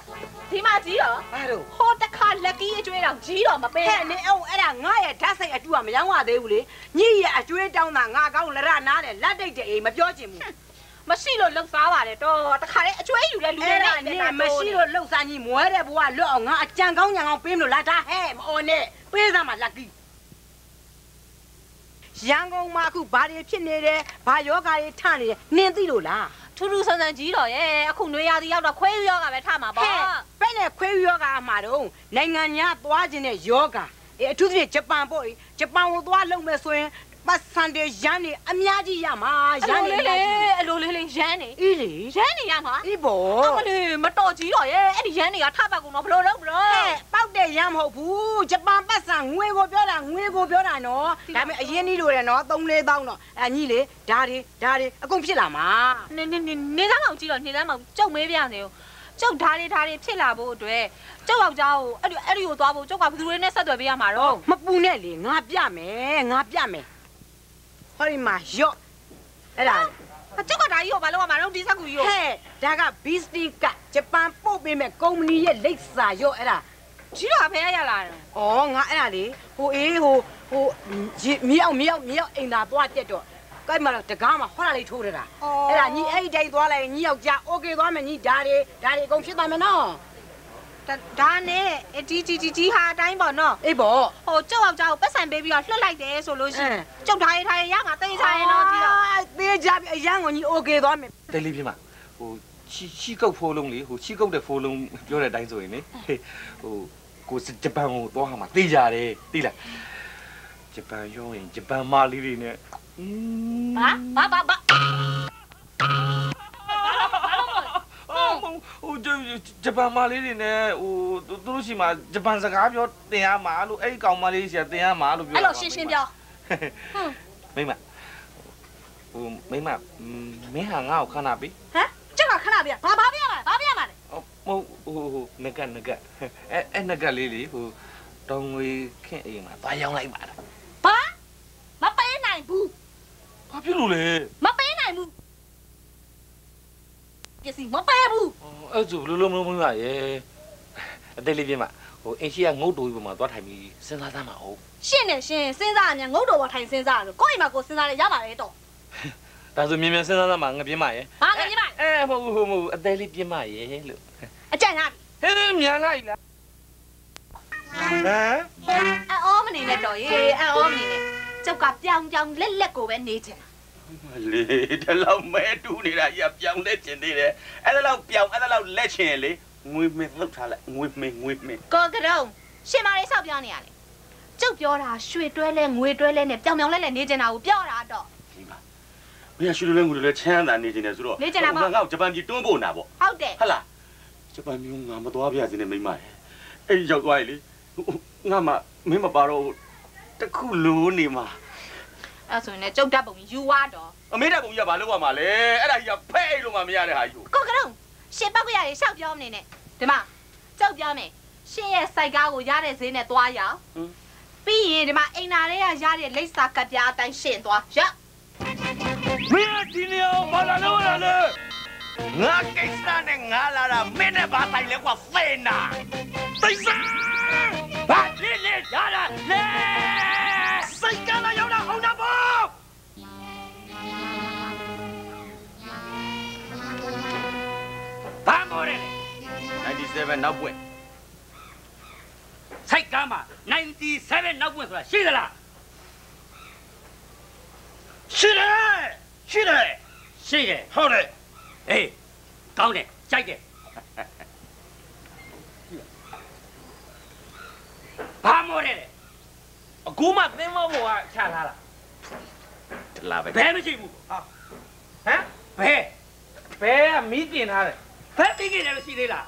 ဒီမှာကြီးတော့ဘာလို့ဟိုတခါလက်ကီးအကျွေးတော့ကြီးတော့မပေးဟဲ့နေအောင်အဲ့ဒါငါရဲ့ဓာတ်စိတ်အတူကမရောက်ရသေးဘူးလေညိရဲ့အကျွေးတောင်းတာငါကောင်းလရနားတယ်လက်တိတ်တဲ့အိမ်မပြောချင်ဘူး မရှိလို့လှုပ်စားပါတယ်တော့တခါလေအကျွေးယူတဲ့လူတွေအဲ့ဒါနဲ့နေမရှိလို့လှုပ်ရှားကြီးမွဲတဲ့ဘဝလွတ်အောင်ငါအကြံကောင်းညာကောင်းပေးမလို့လားဒါဟဲ့မအော်နဲ့ပေးစားမှာလက်ကီရန်ကုန်မှာအခုဘာတွေဖြစ်နေတယ်ဘာယောဂါတွေထနေတယ်နင်သိလို့လားထူးထူးဆန်းဆန်းကြီးတော့ရဲ့အခုနွေရာသီရောက်တော့ခွေးရောကပဲထမှာပေါ့ပဲ့နဲ့ခွေးယောဂါအမှာတော့နိုင်ငံညာသွားခြင်းတဲ့ယောဂါအဲအထူးသဖြင့်ဂျပန်ပေါ့လေဂျပန်ကိုသွားလုပ်မယ်ဆိုရင် ပတ်စံတွေရန်နေအများကြီးရမှာအရန်လိုနေလေးလေလေးအလိုလေးလေးရမ်းနေအေးလေရမ်းနေရမှာအေးဘောအမလေးမတော်ကြီးတော့ရဲ့အဲ့ဒီရမ်းနေကထပတ်ကုန်တော့ဘလို့တော့ဘလို့ဟဲ့ပောက်တဲ့ရမ်းမဟုတ်ဘူးဂျပန်ပတ်စံငွေကိုပြောတာငွေကိုပြောတာနော်ဒါပေမဲ့အရင်ကြီးလိုတယ်နော်3 4တောင်းတော့အညီလေဒါတွေဒါတွေအကုန်ဖြစ်လာမှာနေနေနေနေသားမောင်ကြီးတော့နေသားမောင်ကျုပ်မေးပြနေဦးကျုပ်ဓာတ်တွေဓာတ်တွေဖြစ်လာဖို့အတွက်ကျုပ်ယောက်ျားကိုအဲ့ဒီအဲ့ဒီကိုသွားဖို့ကျုပ်ကဘယ်သူတွေနဲ့ဆက်သွယ်ပေးရမှာတော့မပူနဲ့လေငါပြမယ်ငါပြမယ် ဟောဒီမှာရော့အဲ့ဒါ ကျုပ်ကဒါကြီးကိုဘာလို့ရမှာတော့ဒီဆက်ကူကြီးကို ဟဲ့ဒါကဘီစတီကဂျပန်ပို့ပေးမဲ့ကုမ္ပဏီရဲ့လိပ်စာရော့အဲ့ဒါ ကြီးတော့ဖဲရလာတယ် ဩငါအဲ့ဒါလေဟိုအေးဟိုဟိုရေမြောက်မြောက်မြောက်အိမ်သာသွားတက်တော့ကိုက်မတော့တကားမှာဟောတာလေးထိုးရတာအဲ့ဒါညီအဲ့ဒီတိုင်းသွားလိုက်ညီယောက်ျားโอเคသွားမယ်ညီဒါတွေဒါတွေအကုန်ဖြစ်သွားမယ်နော် ဒါနဲ့ဒီဒီဒီဒီဟာအတိုင်းပေါ့နော် အေးပေါ့ ဟိုကျုပ်ယောက်ျားကိုပတ်စံပေးပြီးတော့လွှတ်လိုက်တယ်ဆိုလို့ရှိရင် အဲ ကျုပ်ဓာတ်ရထားရရမှာတိတ်ချရင်တော့ကြီးတော့ သေးကြပြီအရန်ကိုညီโอเคသွားမယ် တဲလေးပြင်းမဟိုချီချီကုတ်ဖိုးလုံးလေဟိုချီကုတ်တဲ့ဖိုးလုံးပြောတဲ့အတိုင်းဆိုရင်လေဟေးဟိုကိုဂျပန်ကိုသွားမှာတေးကြတယ်သိလားဂျပန်ရောရင်ဂျပန်မာလီတွေနဲ့อืม ဘာဘာဘာဘာ အော်ဟို ဂျပန်မာလေးတွေနဲ့ဟိုသူတို့ရှိမှာဂျပန်စကားပြောတင်ရမှာလို့အဲ့ဒီကောင်မလေးရှိတင်ရမှာလို့ပြောအဲ့လိုရှင်းရှင်းပြောမိမဟိုမိမမင်းဟာငါ့ကိုခဏပေးဟမ်ကျုပ်ကခဏပြဘာဘာပြရမှာဘာပြရမှာလဲဟိုဟိုဟိုငကငကအဲအဲငကလေးလေဟိုတောင်ငွေခင့်အိမ်မှာသွားရောင်းလိုက်ပါလားဘာမပေးနိုင်ဘူးဘာဖြစ်လို့လဲမပေးနိုင်ဘူး ပပစ္စည်းမပဲဘူးအဲ့ဆိုဘလို့လုံးမလုံးမပါရဲ့အသေးလေးပြင်းပါဟိုအင်ရှိကငုတ်တူကြီးပေါ်မှာသွားထိုင်ပြီးစဉ်းစားသားမှာဟုတ်ရှင်းနေရှင်းစဉ်းစားရငုတ်တော်ပေါ်ထိုင်စဉ်းစားရလို့ကိုယ့်အိမ်မှာကိုယ်စဉ်းစားရရပါတယ်တော့ဒါဆိုမြင်မြန်စဉ်းစားသားမှာငပြင်းပါရဲ့ဘာငပြင်းပါအဲမဟုတ်ဘူးမဟုတ်ဘူးအသေးလေးပြင်းပါရဲ့လို့အကြံရပြီဟဲ့မြန်လိုက်လားဟမ်အောမနေနဲ့တော်ရေအောမနေနဲ့ကျုပ်ကပြောင်းပြောင်းလက်လက်ကိုပဲနေချင် လေဒီလောက်မဲတူနေတာကြီးပြောင်းလဲကျင်သေးတယ်အဲ့ဒါလောက်ပြောင်းအဲ့ဒါလောက်လက်ချင်လေငွေမင်းလောက်ထားလိုက်ငွေမင်းငွေမင်းကောကတုံးရှင်မာလေးဆောက်ပြောင်းနေရလေကျုပ်ပြောတာရွှေတွဲလဲငွေတွဲလဲနဲ့ပြောင်ပြောင်လဲလဲနေချင်တာကိုပြောတာတော့ဒီမှာမင်းကရှူလို့လဲငွေလို့လဲချမ်းသာနေချင်တယ်ဆိုတော့နေချင်တာပေါ့ငါ့ကိုဂျပန်ပြည်တွန်းဖို့နာပေါ့ဟုတ်တယ်ဟဟလားဂျပန်မျိုးငါမသွားပြစင်းနဲ့မိမရဲ့အဲ့ဒီရောက်သွားပြီလေငါမမင်းမပါတော့တခုလိုနေမှာ အဲ့ဆိုရင်လည်းကျုပ်ဓာတ်ပုံကြီးယူသွားတော့အမေတဲ့ပုံကြီးကဘာလုပ်ရမှာလဲအဲ့ဒါကြီးကဖဲ့အိတ်လို့မှမရတဲ့ဟာကြီးကိုကောကတုံးရှင်ပောက်ရရေရှောက်ပြောမနေနဲ့ဒီမှာကျုပ်ပြောမယ်ရှင်ရဲ့စိုက်ကားကိုရတဲ့ဈေးနဲ့သွားရအောင်ပြီးရင်ဒီမှာအိမ်နာတွေကရတဲ့လိပ်စာကပ်ပြားအတိုင်းရှင်သွားရမင်းဒီနေအောင်ဘာလာလို့ရလဲငါကိစ္စနဲ့ငါလာတာမင်းနဲ့ဘာဆိုင်လဲကွာဖေးနာသိစားဘာလဲလဲရတာလဲ ဘာမော်ရဲ97နောက်ပွင့်စိုက်ကားမှာ97နောက်ပွင့်ဆိုတာရှိသလားရှိတယ်ရှိတယ်ရှိတယ်ဟုတ်တယ်အေးကောင်းတယ်ကြိုက်တယ်ဘာမော်ရဲလဲအခုမှသင်းမောဘောကချလာလားတလာပဲဘယ်မရှိဘူးဟမ်ဘယ်ဘဲကမီးတင်ထားတယ် ဘယ်ပြီးကြတယ်ရှိသေးလား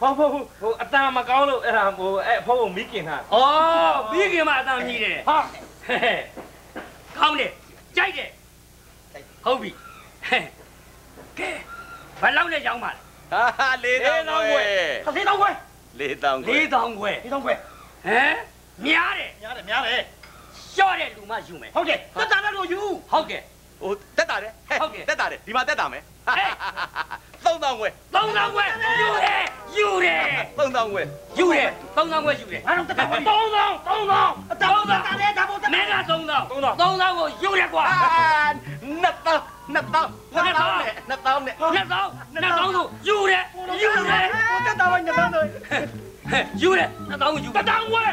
ဟုတ်ဟုတ်ဟုတ်ဟိုအတန်မကောင်းလို့အဲ့ဒါဟိုအဲ့ဖောဖို့မီးกินထားတယ်ဩပြီးခင်မှအတန်းကြီးတယ်ဟာဟဲ့ဟဲ့ကောင်းတယ်ကြိုက်တယ်ဟုတ်ပြီဟဲ့ကဲဘယ်လောက်နဲ့ရောင်းပါလဲဟာလေးတောင်းခွဲခစီတော့ခွဲလေးတောင်းခွဲလေးတောင်ခွဲဒီတော့ခွဲဟမ်များတယ်များတယ်များတယ်လျှော့တဲ့လူမှယူမယ်ဟုတ်တယ်တက်တာလည်းလို့ယူဟုတ်ကဲ့ဟိုတက်တာတယ်ဟုတ်ကဲ့တက်တာတယ်ဒီမှာတက်တာမယ် ဟဲ့သုံးတောင်းခွဲသုံးတောင်ခွဲယူတယ်ယူတယ်သုံးတောင်းခွဲယူတယ်သုံးတောင်ခွဲယူတယ်ငါတော့တက်တာခွဲသုံးတောင်သုံးတောင်အတောင်းတက်တာလည်းဒါပေါ်တက်မင်းကသုံးတောင်သုံးတောင်သုံးတောင်ကိုယူတယ်ကွာအာနှစ်တောင်းနှစ်တောင်းနှစ်တောင်းနဲ့နှစ်တောင်းနဲ့နှစ်တောင်နှစ်တောင်ကိုယူတယ်ယူတယ်တက်တာဝိုင်းနေတော့ဟဲ့ယူတယ်နှစ်တောင်ကိုယူတယ်တောင်ခွဲ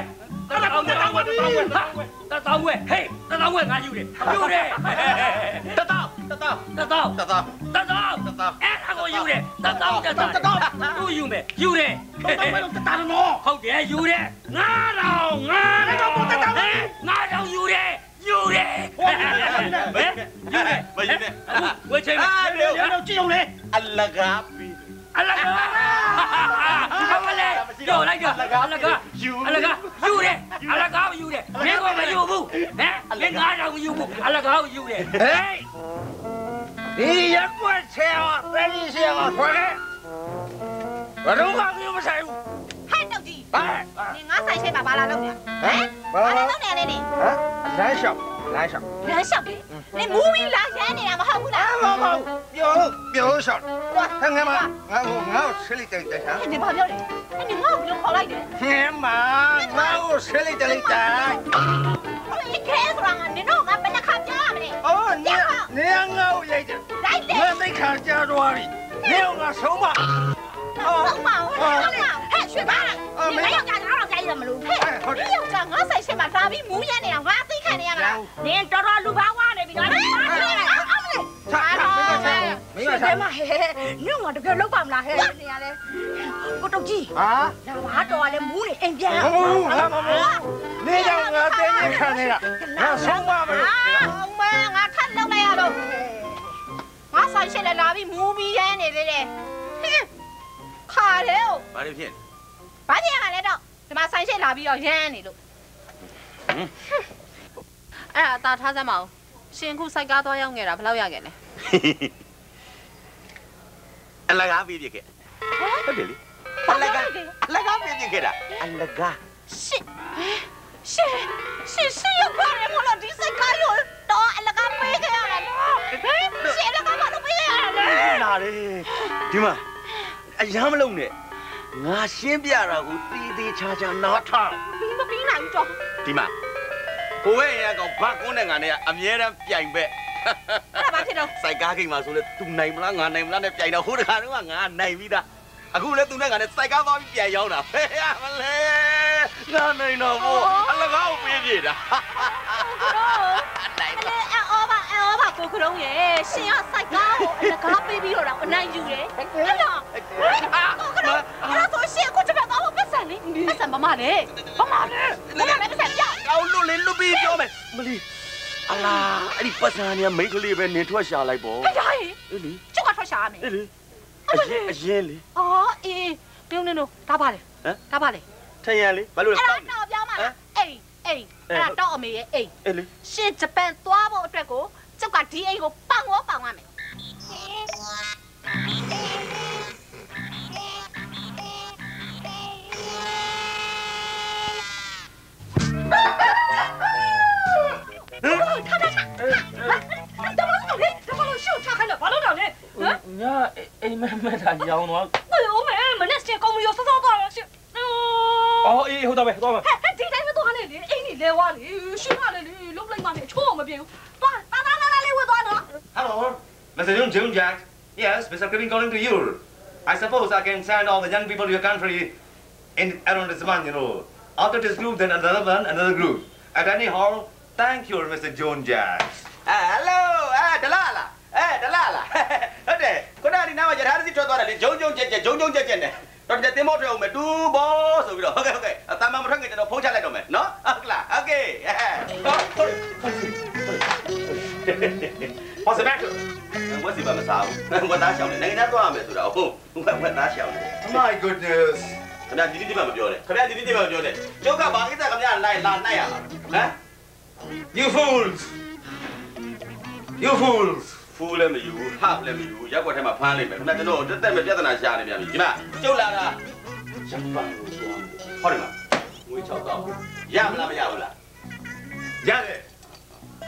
တောင်ခွဲတောင်ခွဲတောင်ခွဲတောင်ခွဲဟေးတောင်ခွဲငါယူတယ်ယူတယ်တစ်တောင်းတစ်တောင်းတစ်တောင်တစ်တောင်းတစ်တောင်တစ်တောင်းအဲ့ဒါကိုယူတယ်တစ်တောင်တစ်တောင်တစ်တောင်သူ့ယူမယ်ယူတယ်တော့တော့တက်တာနော်ဟုတ်တယ်ယူတယ်ငါတောင်ငါတောင်ငါတောင်ယူတယ်ယူတယ်ဟဲ့ယူတယ်မယူနဲ့ဝေးချိန်မအာလေရတော့ကြည့်အောင်လေအလကားပြီး အလကားအမလေးတော့လိုက်တော့အလကားယူအလကားယူတယ်အလကားယူတယ်မင်းကမယူဘူးဟမ်မင်းငါတောင်မယူဘူးအလကားယူတယ်ဟေးဒီရက်ွက်ဆရာပဲကြီးဆရာခွဲဘယ်တော့မှမဆိုင်ဘူး ဟဲ့တော့ကြီးဟဲ့နင်ငါဆိုင်ရှိမှာဘာလာလုပ်နေဟမ်ဘာလာလုပ်နေလဲနင်ဟမ်လမ်းလျှောက်လမ်းလျှောက်လမ်းလျှောက်တယ်နင်မူးပြီးလာရမ်းနေတာမဟုတ်ဘူးလားမမပြောပြောလျှောက်ဟဲ့ငါမငါငါ့ကိုဆလိတဲ့တဲ့ဟာဟဲ့နင်ဘာပြောလဲဟဲ့နင်ငါ့ကိုဘယ်လိုခေါ်လိုက်လဲဟဲ့မငါ့ကိုဆလိတဲ့လိုက်တာဟိုလေခဲဆိုတာငါနင်တို့ငါဘယ်နှခါကြားရမလဲအော်နေနေငါ့ကိုရိုက်တယ်လိုက်တယ်ငါသိခါကြသွားပြီနေငါဆုံးမ ဆုံးမဟုတ်လားဟဲ့ရွှေပါလားနင်ငါယောက်ျားတော့ကြားရမလို့ဟဲ့ဒီယောက်ျားငါဆိုင်ရှိမှာလာပြီးမူးရနေတာငါသိခံနေရမလားနင်တော်တော်လူပါဝါနေပြီနော်ဟာအောင်လေထားထားမင်းကဆိုင်မင်းကဆိုင်မဟဲ့ညငါတကယ်လောက်ပါမလားဟဲ့နေရလဲကိုတုတ်ကြီးဟာလာပါတော်လည်းမူးနေအိမ်ပြန်ဟုတ်ငါမမနေကြောင်ငါတင်းနေခံနေတာငါဆုံးမမလို့အောင်မငါထပ်လောက်လိုက်ရတော့ငါဆိုင်ရှိလဲလာပြီးမူးပြီးရဲနေသေးတယ်ဟင်း ခါတယ်ဘာလို့ဖြစ်ဘာဖြစ်ရမှာလဲတော့ဒီမှာဆိုင်ရှိလာပြီးတော့ရမ်းနေလို့အဲ့ဒါတာထားစမ်းမအောင်ရှင်ခုစိုက်ကားသွားရောက်နေတာဘယ်လောက်ရခဲ့လဲအလကားပြီးပြခဲ့ဟုတ်တယ်လေအလကားအလကားပြီးပြခဲ့တာအလကားရှင်ရှင်ရှင်ရှင်ရပါတယ်မလို့ဒီစိုက်ကားရောတော့အလကားပေးခဲ့ရတာနော်ဟမ်ရှင်အလကားမလုပ်ပေးရတာလေနာလေဒီမှာ အရမ်းမလုံးနဲ့ငါရှင်းပြတာကိုတီးသေးချာချာနားထောင်မပြီးနိုင်ဘူးတော့ဒီမှာကိုဝဲရကောင်ဘာကွန်းတဲ့ငါနဲ့ကအမြဲတမ်းပြိုင်ပဲအဲ့ဒါဘာဖြစ်တော့စိုက်ကားခိတ်မှာဆိုလဲ तू နိုင်မလားငါနိုင်မလားနဲ့ပြိုင်တော့ဟိုတခါတော့ငါနိုင်ပြီသားအခုလဲ तू နဲ့ငါနဲ့စိုက်ကားသွားပြီးပြန်ရောက်တာဟဲ့ရမလဲငါနိုင်တော့ဘောအလကားကိုပြေးပြေးတာနိုင်လေအော်ပါအော်ပါ ကိုကရုံးရဲ့ရှင်ကစိုက်ကားကိုအလကားပေးပြီးတော့တော့အနိုင်ယူတယ်အဲ့တော့ကိုကရုံးအဲ့တော့ရှင်ကိုချက်တော့ပတ်စံလေပတ်စံမမလေမမလေမမလည်းပတ်စံပြကောင်းလို့လေလွတ်ပြီးပြောမယ်မလီအလားအဲ့ဒီပတ်စံကမိန်းကလေးပဲနင်ထွက်ရှာလိုက်ပေါ့အဲ့ဒါဟင်အေးလေကျုပ်ကထွက်ရှာရမယ်အေးလေအရင်အရင်လေအော်အေးပြုံးနေလို့ဒါပါလေဟမ်ဒါပါလေထရန်လေဘာလို့လဲအဲ့တောဒါက်နေတော့ပြောမှာလားအေးအေးအဲ့ဒါတော့အမေရဲ့အေးအေးလေရှင်ဂျပန်သွားဖို့အတွက်ကို ကျုပ်ကဒီအိမ်ကိုပောင်ရောပောင်ရမယ်တမလို့လေတမလို့ရှုပ်ချခိုင်းတော့ဘာလို့တော့လဲဟမ်ညာအိမ်မက်မက်တာရောင်းတော့ဘယ်လိုမဲမနဲ့စင်ကောင်းမရောစောစောသွားတော့ရှု အော်အေးဟုတ်တော့ပဲဟုတ်တော့ပဲ ဟဲ့ဟဲ့ဒီတိုင်းမသွားနဲ့လေအိမ်ကြီးလဲဝါလေရှင်းပါလေလေလုတ်လိုက်မှလေချိုးမပြေဘူးသွားတာတာလာလာလေးဝတ်သွားတော့ Hello, Mr. Jung Jung Jack. Yes, Mr. Kevin calling to you. I suppose I can send all the young people to your country in around this month, you know. After this group, then another one, another group. At anyhow, thank you, Mr. Jung Jack. ဟယ်လိုအဲဒလာလားအဲဒလာလားဟုတ်တယ်ခုနကဒီနားမှာရထားစီထွက်သွားတယ်လေဂျုံဂျုံကြက်ကြက်ဂျုံဂျုံကြက်ကြက်နဲ့ တော့ဒီတင်မောထွက်အောင်မယ်တူဘောဆိုပြီးတော့ဟုတ်ကဲ့ဟုတ်ကဲ့အတမ်းမမထွက်ခင်ကျွန်တော်ဖုန်းချလိုက်တော့မယ်နော်ဟုတ်ကလားโอเคဟဲ့ What's the matter? ဝက်စီပါမစားဘူးဝက်သားရှောင်းနေနိုင်ငံသားသွားရမယ်ဆိုတာဟုတ်ဝက်ဝက်သားရှောင်းနေ My goodness. ခင်ဗျာဒီဒီဒီမှမပြောနဲ့ခင်ဗျာဒီဒီဒီမှမပြောနဲ့ကျုပ်ကဘာကိစ္စခင်ဗျာလိုက်လာနိုင်ရမှာဟမ် You fools! You fools! ဖူးလည်းမယူဟပ်လည်းမယူရက်ွက်ထဲမှာဖမ်းလိုက်မယ်ခင်ဗျာကျွန်တော်တက်တက်မဲ့ပြဿနာရှာနေပြန်ပြီဒီမှာကျုပ်လာတာဂျပန်ကိုသွားမယ်ဟောဒီမှာငွေ6တောင်းရမလားမရဘူးလားရတယ်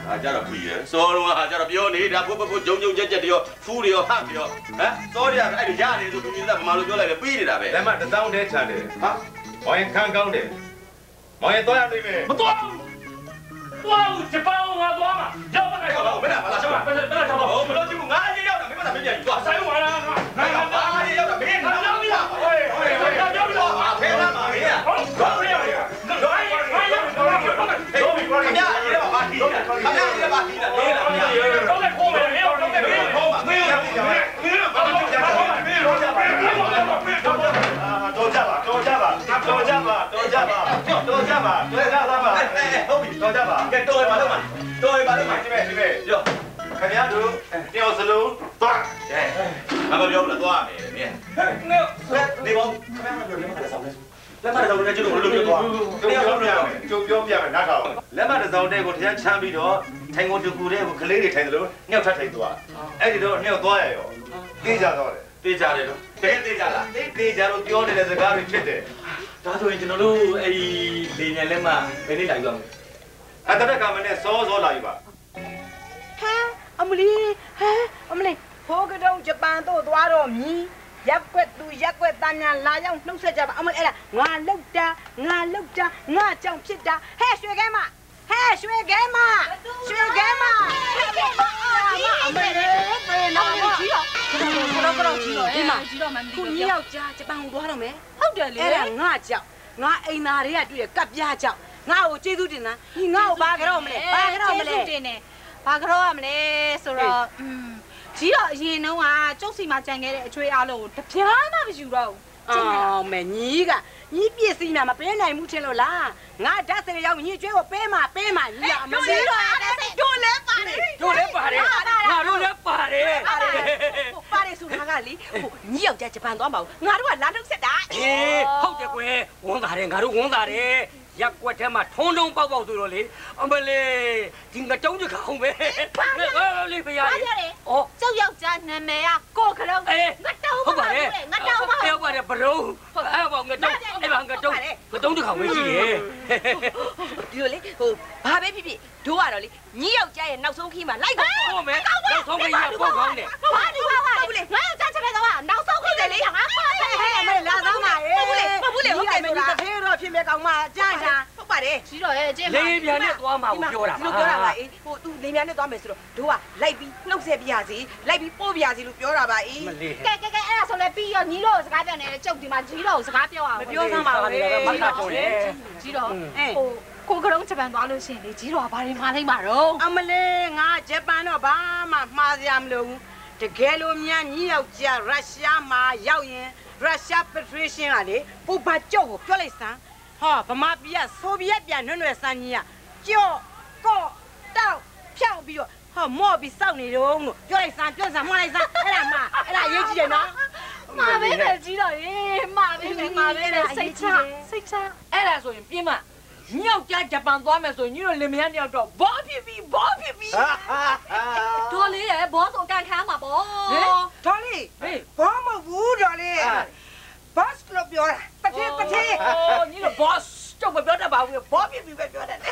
အားကြတော့ပြီးရယ်စောတော့အားကြတော့ပြောနေတာဘုဘဘဂျုံဂျုံကြက်ကြက်တရောဖူးတွေရောဟပ်တွေရောဟမ်စောတွေကအဲ့လိုရတယ်ဆိုသူကြီးကဗမာလိုပြောလိုက်တယ်ပြီးနေတာပဲလက်မတစ်စောင်းတည်းချတယ်ဟာမောင်ရင်ခံကောင်းတယ်မောင်ရင်သွားရလိမ့်မယ်မတော်ဘူးသွားဦးဂျပန်ကသွားမှာရောက်ပါလို ပါတော့ကြပါတော့ကြပါတွေ့ကြပါပါဟုတ်ပြီတော့ကြပါကဲတော်ရပါတော့မှာတော်ရပါတော့မှာဒီမဲ့ဒီမဲ့ရောခင်ဗျားတို့တယောက်စလုံးသွားကဲငါမပြောဘူးလားသွားမယ်မင်းနေနေပါဦးခင်ဗျားမပြောလက်မတက်ဆောင်လဲလက်မတက်ဆောင်လဲကျတော့ဘယ်လိုပြောသွားကျုပ်ပြောပြမယ်ကျုပ်ပြောပြမယ်နားထောင်လက်မတစ်စောင်းတဲ့ကိုတရားချမ်းပြီးတော့ထိုင်ကုန်တကူတဲ့ကိုကလေးတွေထိုင်တယ်လို့ညှောက်ထထိုင်သွားအဲ့ဒီတော့ညှောက်သွားရရောသိကြတော့တယ်သေးကြတယ်နော် တကယ်သေးကြလားသိသေးကြလို့ပြောနေတဲ့စကားတွေဖြစ်တယ်ဒါဆိုရင်ကျွန်တော်တို့အဲ့ဒီလေညံလက်မှဘယ်နေ့လိုက်သွားမလဲအတရကမနဲ့စောစောလာပြီပါဟမ်အမလီဟမ်အမလီဟိုကတုံးဂျပန်တို့သွားတော့မြည်ရက်ွက်သူရက်ွက်တန်းညာလာရောက်နှုတ်ဆက်ကြပါအမလီအဲ့ဒါငါလောက်တာငါလောက်တာငါကြောင့်ဖြစ်တာဟဲ့ရွှေခဲမ ဟဲ့ရွှေခဲမရွှေခဲမရွှေခဲမအမလီပေနော်ကြီးတော့ကတော့ကတော့ကြီးတော့ဒီမှာကြီးတော့မှမသိခုဘူးညယောက်ျားဂျပန်ကိုသွားတော့မယ်ဟုတ်တယ်လေအဲ့ဒါငါကြောင့်ငါအိမ်သားတွေကတွေ့ရကပ်ပြားကြောင့်ငါ့ကိုကျေးဇူးတင်တာညီငါ့ကိုဘာကြတော့မလဲဘာကြတော့မလဲတင်နေဘာကြောရမလဲဆိုတော့อืมကြီးတော့အရင်တုန်းကကျုပ်စီမှာကြံခဲ့တဲ့အချွေးအားလုံးကိုတပြားမှမယူတော့ဘူး အော်မယ်ညီကညီပစ္စည်းများမပေးနိုင်ဘူးထင်လို့လားငါဓာတ်စရရောက်ညီကျွဲကိုပေးမှာပေးမှာညီရမတို့လေးလေးတော့အဲ့ဒါစိတ်တို့လည်းပါတယ်တို့လည်းပါတယ်ငါတို့လည်းပါတယ်ပါတယ်ဆိုတာကလေဟိုညီယောက်ျားဂျပန်သွားမှာငါတို့ကလာထုတ်ဆက်တာအေးဟုတ်တယ်ကွယ်ဝန်တာတယ်ငါတို့ဝန်တာတယ် ရက်ကွက်ထဲမှာထုံးထုံးပေါက်ပေါက်ဆိုတော့လေအမလေးဒီငတုံးတကောင်ပဲလေးဖရားဘာလေပြောလဲအော်ကျုပ်ယောက်ျားနာမည်ကကိုကလုံးအေးငတ်တောင်းဟုတ်ပါတယ်ငတ်တောင်းပါအဲ့ပါတယ်ဘရုံအဲ့ပါငတုံးအဲ့ပါငတုံးငတုံးတကောင်ပဲရှိတယ်ဒီလိုလေဟိုဘာပဲဖြစ်ဖြစ် တို့ကတော့လေညီယောက်ျားရဲ့နောက်ဆုံးခီးမှာလိုက်တော့ဟုတ်မယ်နောက်ဆုံးခီးကကိုကောင်းတယ်ဘာလို့ဘာဘာဘူးလေငါယောက်ျားချက်ပဲတော့နောက်ဆုံးခီးတယ်လေငါပါလေအမေလာသားမှာရေဘူးလေဘူးလေဟုတ်တယ်ဆိုတာတစ်ဖေးတော့ဖြစ်မဲ့ကောင်းမှာကြံ့တာဟုတ်ပါတယ်ကြီးတော့ရဲ့အကျင့်လေပြန်နဲ့သွားမှာကိုပြောတာပါပြောတာပါအေးဟိုသူလေပြန်နဲ့သွားမယ်ဆိုတော့တို့ကလိုက်ပြီးနှုတ်ဆက်ပြရစီလိုက်ပြီးပို့ပြရစီလို့ပြောတာပါအေးကဲကဲကဲအဲ့ဒါဆိုလဲပြီးရောညီတို့စကားပြန်နေတယ်ကျုပ်ဒီမှာကြီးတော့စကားပြောအောင်မပြောစမ်းပါဘူးလေမခါတော့လေကြီးတော့ဟို ကိုကရုံးဂျပန်သွားလို့ရှိရင်လေကြီးတော်ကဘာတွေမှားလိုက်မှာတော့အမလေးငါဂျပန်တော့ဘာမှမှားစရာမလိုဘူးတကယ်လို့များညီယောက်ျားရုရှားမှာရောက်ရင်ရုရှားပထရေရှင်းကလေပူပါကြော့ကိုပြောလိုက်စမ်းဟာဗမာပြည်ကဆိုဗီယက်ပြန်နွံ့နွယ်စမ်းကြီးကကြော့ကော့တောက်ဖြောက်ပြီးတော့ဟာမော့ပြီးစောက်နေတော့လို့ပြောလိုက်စမ်းပြောစမ်းမှားလိုက်စမ်းအဲ့ဒါမှအဲ့ဒါအရေးကြီးတယ်နော်မှားပဲတယ်ကြီးတော်ရေမှားပဲတယ်မှားပဲတယ်စိတ်ချစိတ်ချအဲ့ဒါဆိုရင်ပြင်းမ ညောက်ကြဂျပန်သွားမယ်ဆိုရင်ညီတို့လင်မယားနှစ်ယောက်တော့ဘောဖြစ်ပြီဘောဖြစ်ပြီဒေါ်လေးရဲ့ဘောဆိုကန်ခမ်းမှာပေါ့ဟင်ဒေါ်လေးဟေးဘာမဟုတ်ဘူးဒေါ်လေးဘတ်စလို့ပြောတာတတိတတိအော်ညီတို့ boss ကျုပ်မပြောတတ်ပါဘူးဘောဖြစ်ပြီပဲပြောတတ်တယ်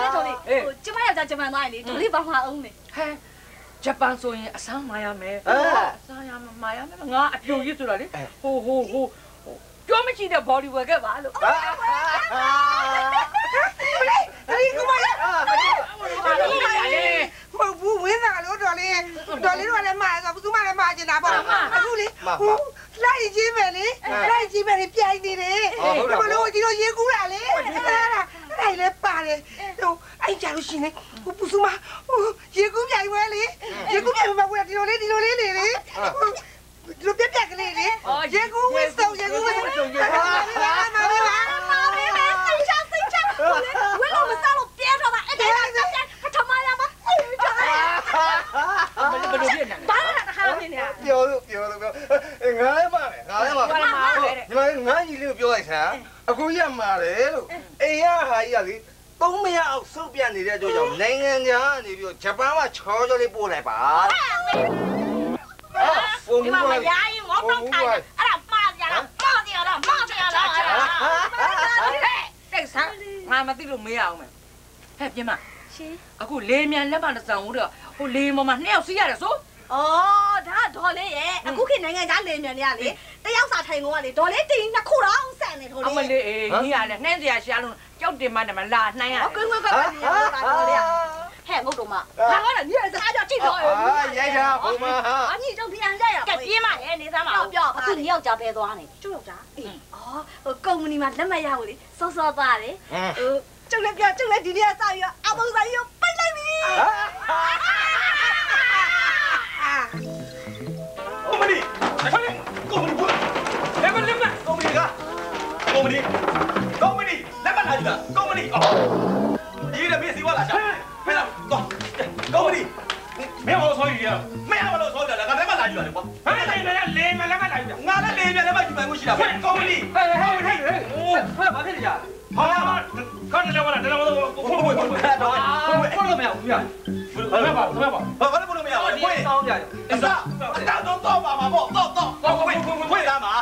အဲ့ဒေါ်လေးဟိုကျမယောက်ျားဂျပန်သွားရင်လေဒေါ်လေးဘာမှအောင်နေဟဲဂျပန်ဆိုရင်အဆန်းမာရမယ်အဆန်းရမယ်မာရမယ်ငါအပြိုကြီးဆိုတာလေဟိုဟိုဟို ပြောမရှိတဲ့ body work ကပါလို့ဒီကမလေးမဟုတ်ဘူးဝင်းတာလို့ဒေါ်လေးဒေါ်လေးတို့ကလည်းမှားဆိုဘူးမှလည်းမှားကျင်တာပေါ့အခုလေဟိုလိုက်ကြီးမယ်လေလိုက်ကြီးမယ်လေပြိုင်နေတယ်ဘလို့ဒီလိုရေကူးတာလေအဲ့ဒါအဲ့လည်းပါတယ်ဟိုအဲ့ကြလို့ရှိနေဟိုပူစမဟိုရေကူးပြိုင်ဝဲလေရေကူးပြိုင်မှာဒီလိုလေးဒီလိုလေးနေလေ ဒီလိုပြက်ပြက်ကလေးလေရေကူးဝဲစုံရေကူးဝဲစုံရေကူးမာမာမာမှားပဲပဲစိတ်ချစိတ်ချဝင်းလို့မစားလို့ပြဲတော့တာအဲ့ဒါပထမရမှာစိတ်ချဘယ်လိုဖြစ်နေလဲဘာလဲဟာနေနေပြောလို့ပြောလို့ပြောငါလည်းပါမယ်ငါလည်းပါမယ်ညီမငါကြီးလေးကိုပြောလိုက်စမ်းအခုရမှာတယ်လို့အိမ်ရဟာကြီးကလေသုံးမရအောင်စုပ်ပြနေတဲ့အတွက်ကြောင့်နိုင်ငံခြားကနေပြီးတော့ဂျပန်မှာချောချောလေးပို့လိုက်ပါ ပုံဒီမှုမှာမပါရရင်ငေါတော့ခိုင်းအဲ့ဒါမှားကြလားမှားကြလားမှားကြလားတိတ်ဆန်းငါမသိလို့မေးအောင်မယ်ဟဲ့ပြင်းမရှင်အခုလေမြန်လက်မတစ်စောင်ဦးတော့ဟိုလေပေါ်မှာနှစ်ယောက်စီးရတယ်ဆို အော်ဒါဒေါ်လေးရဲ့အခုခေတ်နိုင်ငံခြားလေမြန်တွေကလေတယောက်စာထိုင်ကုန်ကလေဒေါ်လေးတင်နှစ်ခုတော့ဆန်နေဒေါ်အမလေးလေးအေးကြီးရတယ်နှင်းစရာရှာလို့ကြောက်တင်မှတယ်မလာနှိုင်းရကွင်းကွင်းကွင်းကွင်းနေတာဒေါ်လေးဟဲ့ငုတ်တော့မဘာလို့လဲညီစကားကြောင့်ကြည့်တော့အာရိုက်တာဟိုမှာအညီတော့ပြန်ကြရကဲပြေးမရဲ့နေသားမပြောပြောအခုညယောက်ျားပဲသွားနေကျုပ်ယောက်ျားအေးအော်ဟိုကုမ္ပဏီမှာလက်မှတ်ရဖို့လေစောစောသားတယ်ဟို ကျုပ်လည်းပြောကျုပ်လည်းဒီနေ့စပြီးအပုံစံကြီးပိတ်လိုက်ပြီကုမ္ပဏီကုမ္ပဏီကုမ္ပဏီလက်မလက်မကုမ္ပဏီကကုမ္ပဏီကုမ္ပဏီလက်မလာကြကုမ္ပဏီအော်ဒီရမေးစီဝါလာချာဖဲလာတော့ကုမ္ပဏီမင်းဟောဆိုရရမင်းဟောလို့ဆိုတယ်ငါလက်မလာကြတယ်ကွာဟဲ့လေလေလေမလက်မလာကြငါလည်းလေပြန်လက်မကြည့်မှကိုရှိတာကုမ္ပဏီဟဲ့ဟဲ့ဟဲ့ဟဲ့ဟဲ့ဘာဖြစ်ကြဟာ ခဏလည်းဝလာတယ်တော့ဘုံဘုံဘုံတော့ဘုံလို့မရဘူးပြဘာလဲပါဘာလဲပါဘာလဲဘုံလို့မရဘူးဘုံစောင်းပြတယ်အစားတော့တော့ပါပါပေါ့တော့တော့တော့ဘုံဘုံဘုံလာမှာ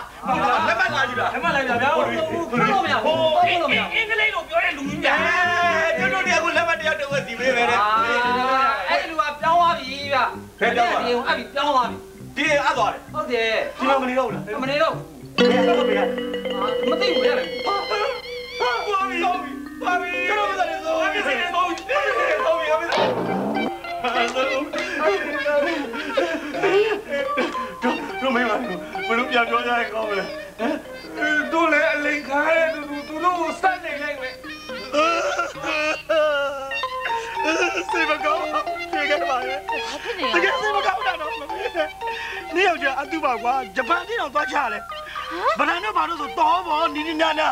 လက်မလာကြည့်လားလက်မလာကြဗျာဘုံလို့မရဘူးဘုံလို့မရဘူးအင်္ဂလိပ်လိုပြောတဲ့လူကြီးများကျွတ်တို့တည်းကလက်မတယောက်တော့စီပေးမယ်တဲ့အဲ့ဒီလူကပြောင်းသွားပြီဗျဖဲပြောင်းသွားဒီအဲ့ဒီပြောင်းသွားပြီဒီအပ်သွားတယ်ဟုတ်တယ်ဒီမှာမနေတော့ဘူးလားမနေတော့ဘယ်တော့မရမသိဘူးရတယ်ဘာဘီဘာဘီကျွန်တော်ကလည်းဆိုအပြစ်စနေ တော့အပြစ်စနေတော့အပြစ်တို့မင်းမဘလို့ပြန်ပြောကြရကောင်းမလဲတို့လည်းအလိန်ခါတဲ့သူသူတို့စတဲ့လိုက်မယ်စေမကောင်းပြေခဲ့ပါရဲ့တကယ်စေမကောင်းတာတော့မမေးနဲ့နေရောက်ကြအတူပါကွာဂျပန်ပြည်တော်သွားချလဲ ဗလာနဲ့ဘာလို့ဆိုတော့ဘောနီနီနာနာ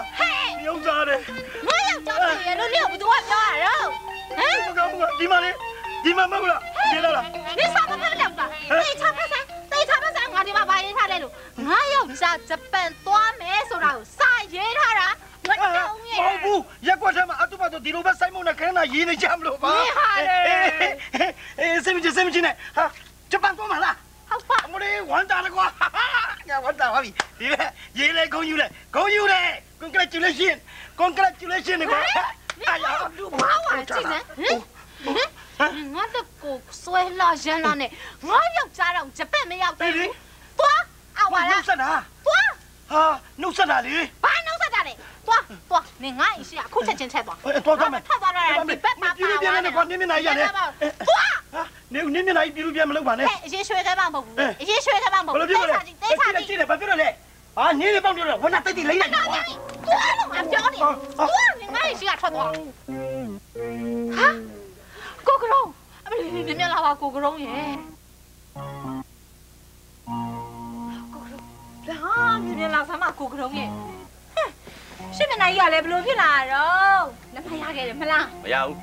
ရုံးစားတယ်ငါယောက်ျားပြေလို့လေဘသူကပြောရတော့ဟမ်မကောင်းဘူးဒီမှာလေဒီမှာမဟုတ်လားပြေလာလားဒီစားမဖက်လောက်လားတေချာဖက်ဆန်းတေချာဖက်ဆန်းငါဒီမှာဘာရေးထားလဲလို့ငါယောက်ျားဂျပန်သွားမယ်ဆိုတာကိုစာရေးထားတာငါတောင်းရဲ့မဟုတ်ဘူးရက်ကွက်ထဲမှာအတူပါတော့ဒီလိုပဲစိုက်မုံနဲ့ခဏရေးနေကြမလို့ပါအေးစိတ်မချစိတ်မချနဲ့ဟာဂျပန်သွားမလား ဟုတ်ပါအမလေးဝမ်းတာလေကွာငါဝမ်းတာပါပြီဒီလေရေးလေဂုံယူလေဂုံယူလေ congratulation congratulation ကွာအာရလူဘာဝကြည့်စမ်းဟမ်ငါတို့ကိုဆွဲလာရန်လာနဲ့ငါယောက်ျားတော့ဂျပန်မရောက်သေးဘူးသွားအဝါနှုလာတ်ဆက်တာသွား ဟာနှုတ်ဆက်တာလေဘာနှုတ်ဆက်တာလဲသွားသွားနင်ငါ့အိမ်ရှိအခုချက်ချင်းချက်သွားအဲတော့တော့မယ်ထွက်သွားတော့ဒီဘက်မှာပြည်လူပြန်နေကွာနင်းမျက်နှာကြီးရတယ်သွားနေနင်းမျက်နှာကြီးပြည်လူပြန်မလုပ်ပါနဲ့ဟဲ့အရင်ရွှေခဲမမဟုတ်ဘူးအရင်ရွှေခဲမမဟုတ်ဘယ်လိုဘူးဖြစ်လဲတိတ်ခါကြည့်တိတ်ခါကြည့်ကြည့်တယ်ဘာဖြစ်လို့လဲဟာနင်းလေပေါက်လို့ဝနာတိတ်တိလိမ့်လိုက်သွားလို့ငါပြောနေသွားနင်ငါ့အိမ်ရှိကထွက်သွားဟာကိုကရုံးအမလေးမြင်မြင်လာပါကိုကရုံးရဲ့ကိုက ရုံးလာမြင်မြင်လာစမ်းမကိုကရုံးရဲ့ရှင်းမနိုင်ရလဲဘယ်လိုဖြစ်လာတော့လက်မရခဲ့တယ်မလားမရဘူး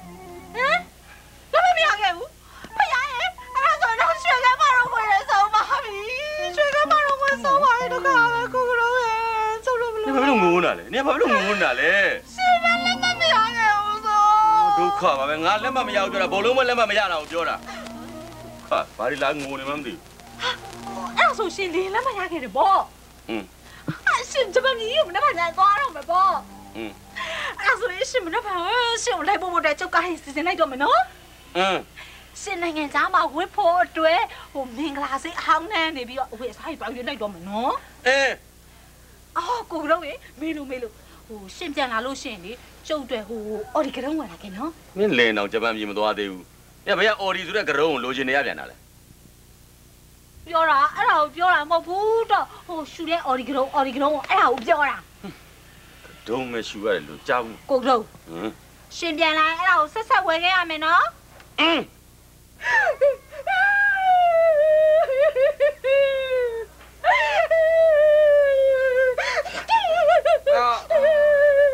ဟမ်လက်မရခဲ့ဘူးဖယားရဲ့အဲ့ဒါဆိုတော့ရွှေကမတော့ကိုရဲဆုံးပါပြီရွှေကမတော့ကိုဆုံးပါပြီတော့ကပဲကိုကရုံးရဲ့ဆုံးလို့မနင်လို့ဘာလို့ငိုးနေတာလဲနင်ဘာလို့ငိုးနေတာလဲရှင်းမလက်မမရခဲ့ဘူးဆိုဒုက္ခပါပဲငါလက်မမရဘူးပြောတာဘလုံးမလက်မမရတာကိုပြောတာဟာဘာဒီလာငိုနေမှမသိဘူးအဲ့ဒါ ဆိုရှင်လင်းလက်မရခဲ့တယ်ပေါ့ อืม အရှင်တပည့်ကြီးမနေ့ကညသွားတော့မယ်ပေါ့ อืม အဲ့ဒါဆိုရင်ရှင်မနေ့ကရှင်ကိုလိုက်ဖို့တဲ့ကြောက်ကဟိစီစဉ်လိုက်တော့မယ်နော် อืม ရှင်နိုင်ငံသားမှာဝစ်ဖို့အတွက်ဟိုမင်္ဂလာစိတ်အဟောင်းနှမ်းနေပြီးတော့အဝတ်အစားကြီးပေါင်းရွေးလိုက်တော့မယ်နော် အေး အော်ကိုကတော့ရေမေးလို့မေးလို့ဟိုရှင်ပြန်လာလို့ရှင်လေကျုပ်တွေဟိုအော်ဒီကရုံးဝင်လာခဲ့နော် မင်းလင်းအောင်ဂျပန်ပြည်မသွားသေးဘူးညဘယ်ကအော်ဒီဆိုတဲ့ကရုံးကိုလိုချင်နေရပြန်တာလဲ ပြောတာအဲ့ဒါကိုပြောတာမဟုတ်ဘူးတော့ဟိုရှူတဲ့အော်ဒီကရုံးအော်ဒီကရုံးကိုအဲ့ဒါကိုပြောတာဒုံမဲ့ရှူရတယ်လို့ကြားဘူးကိုကတော့ဟမ်ရှင်ပြန်လာအဲ့ဒါကိုဆက်ဆက်ဝယ်ခဲ့ရမယ်နော်อืมရှ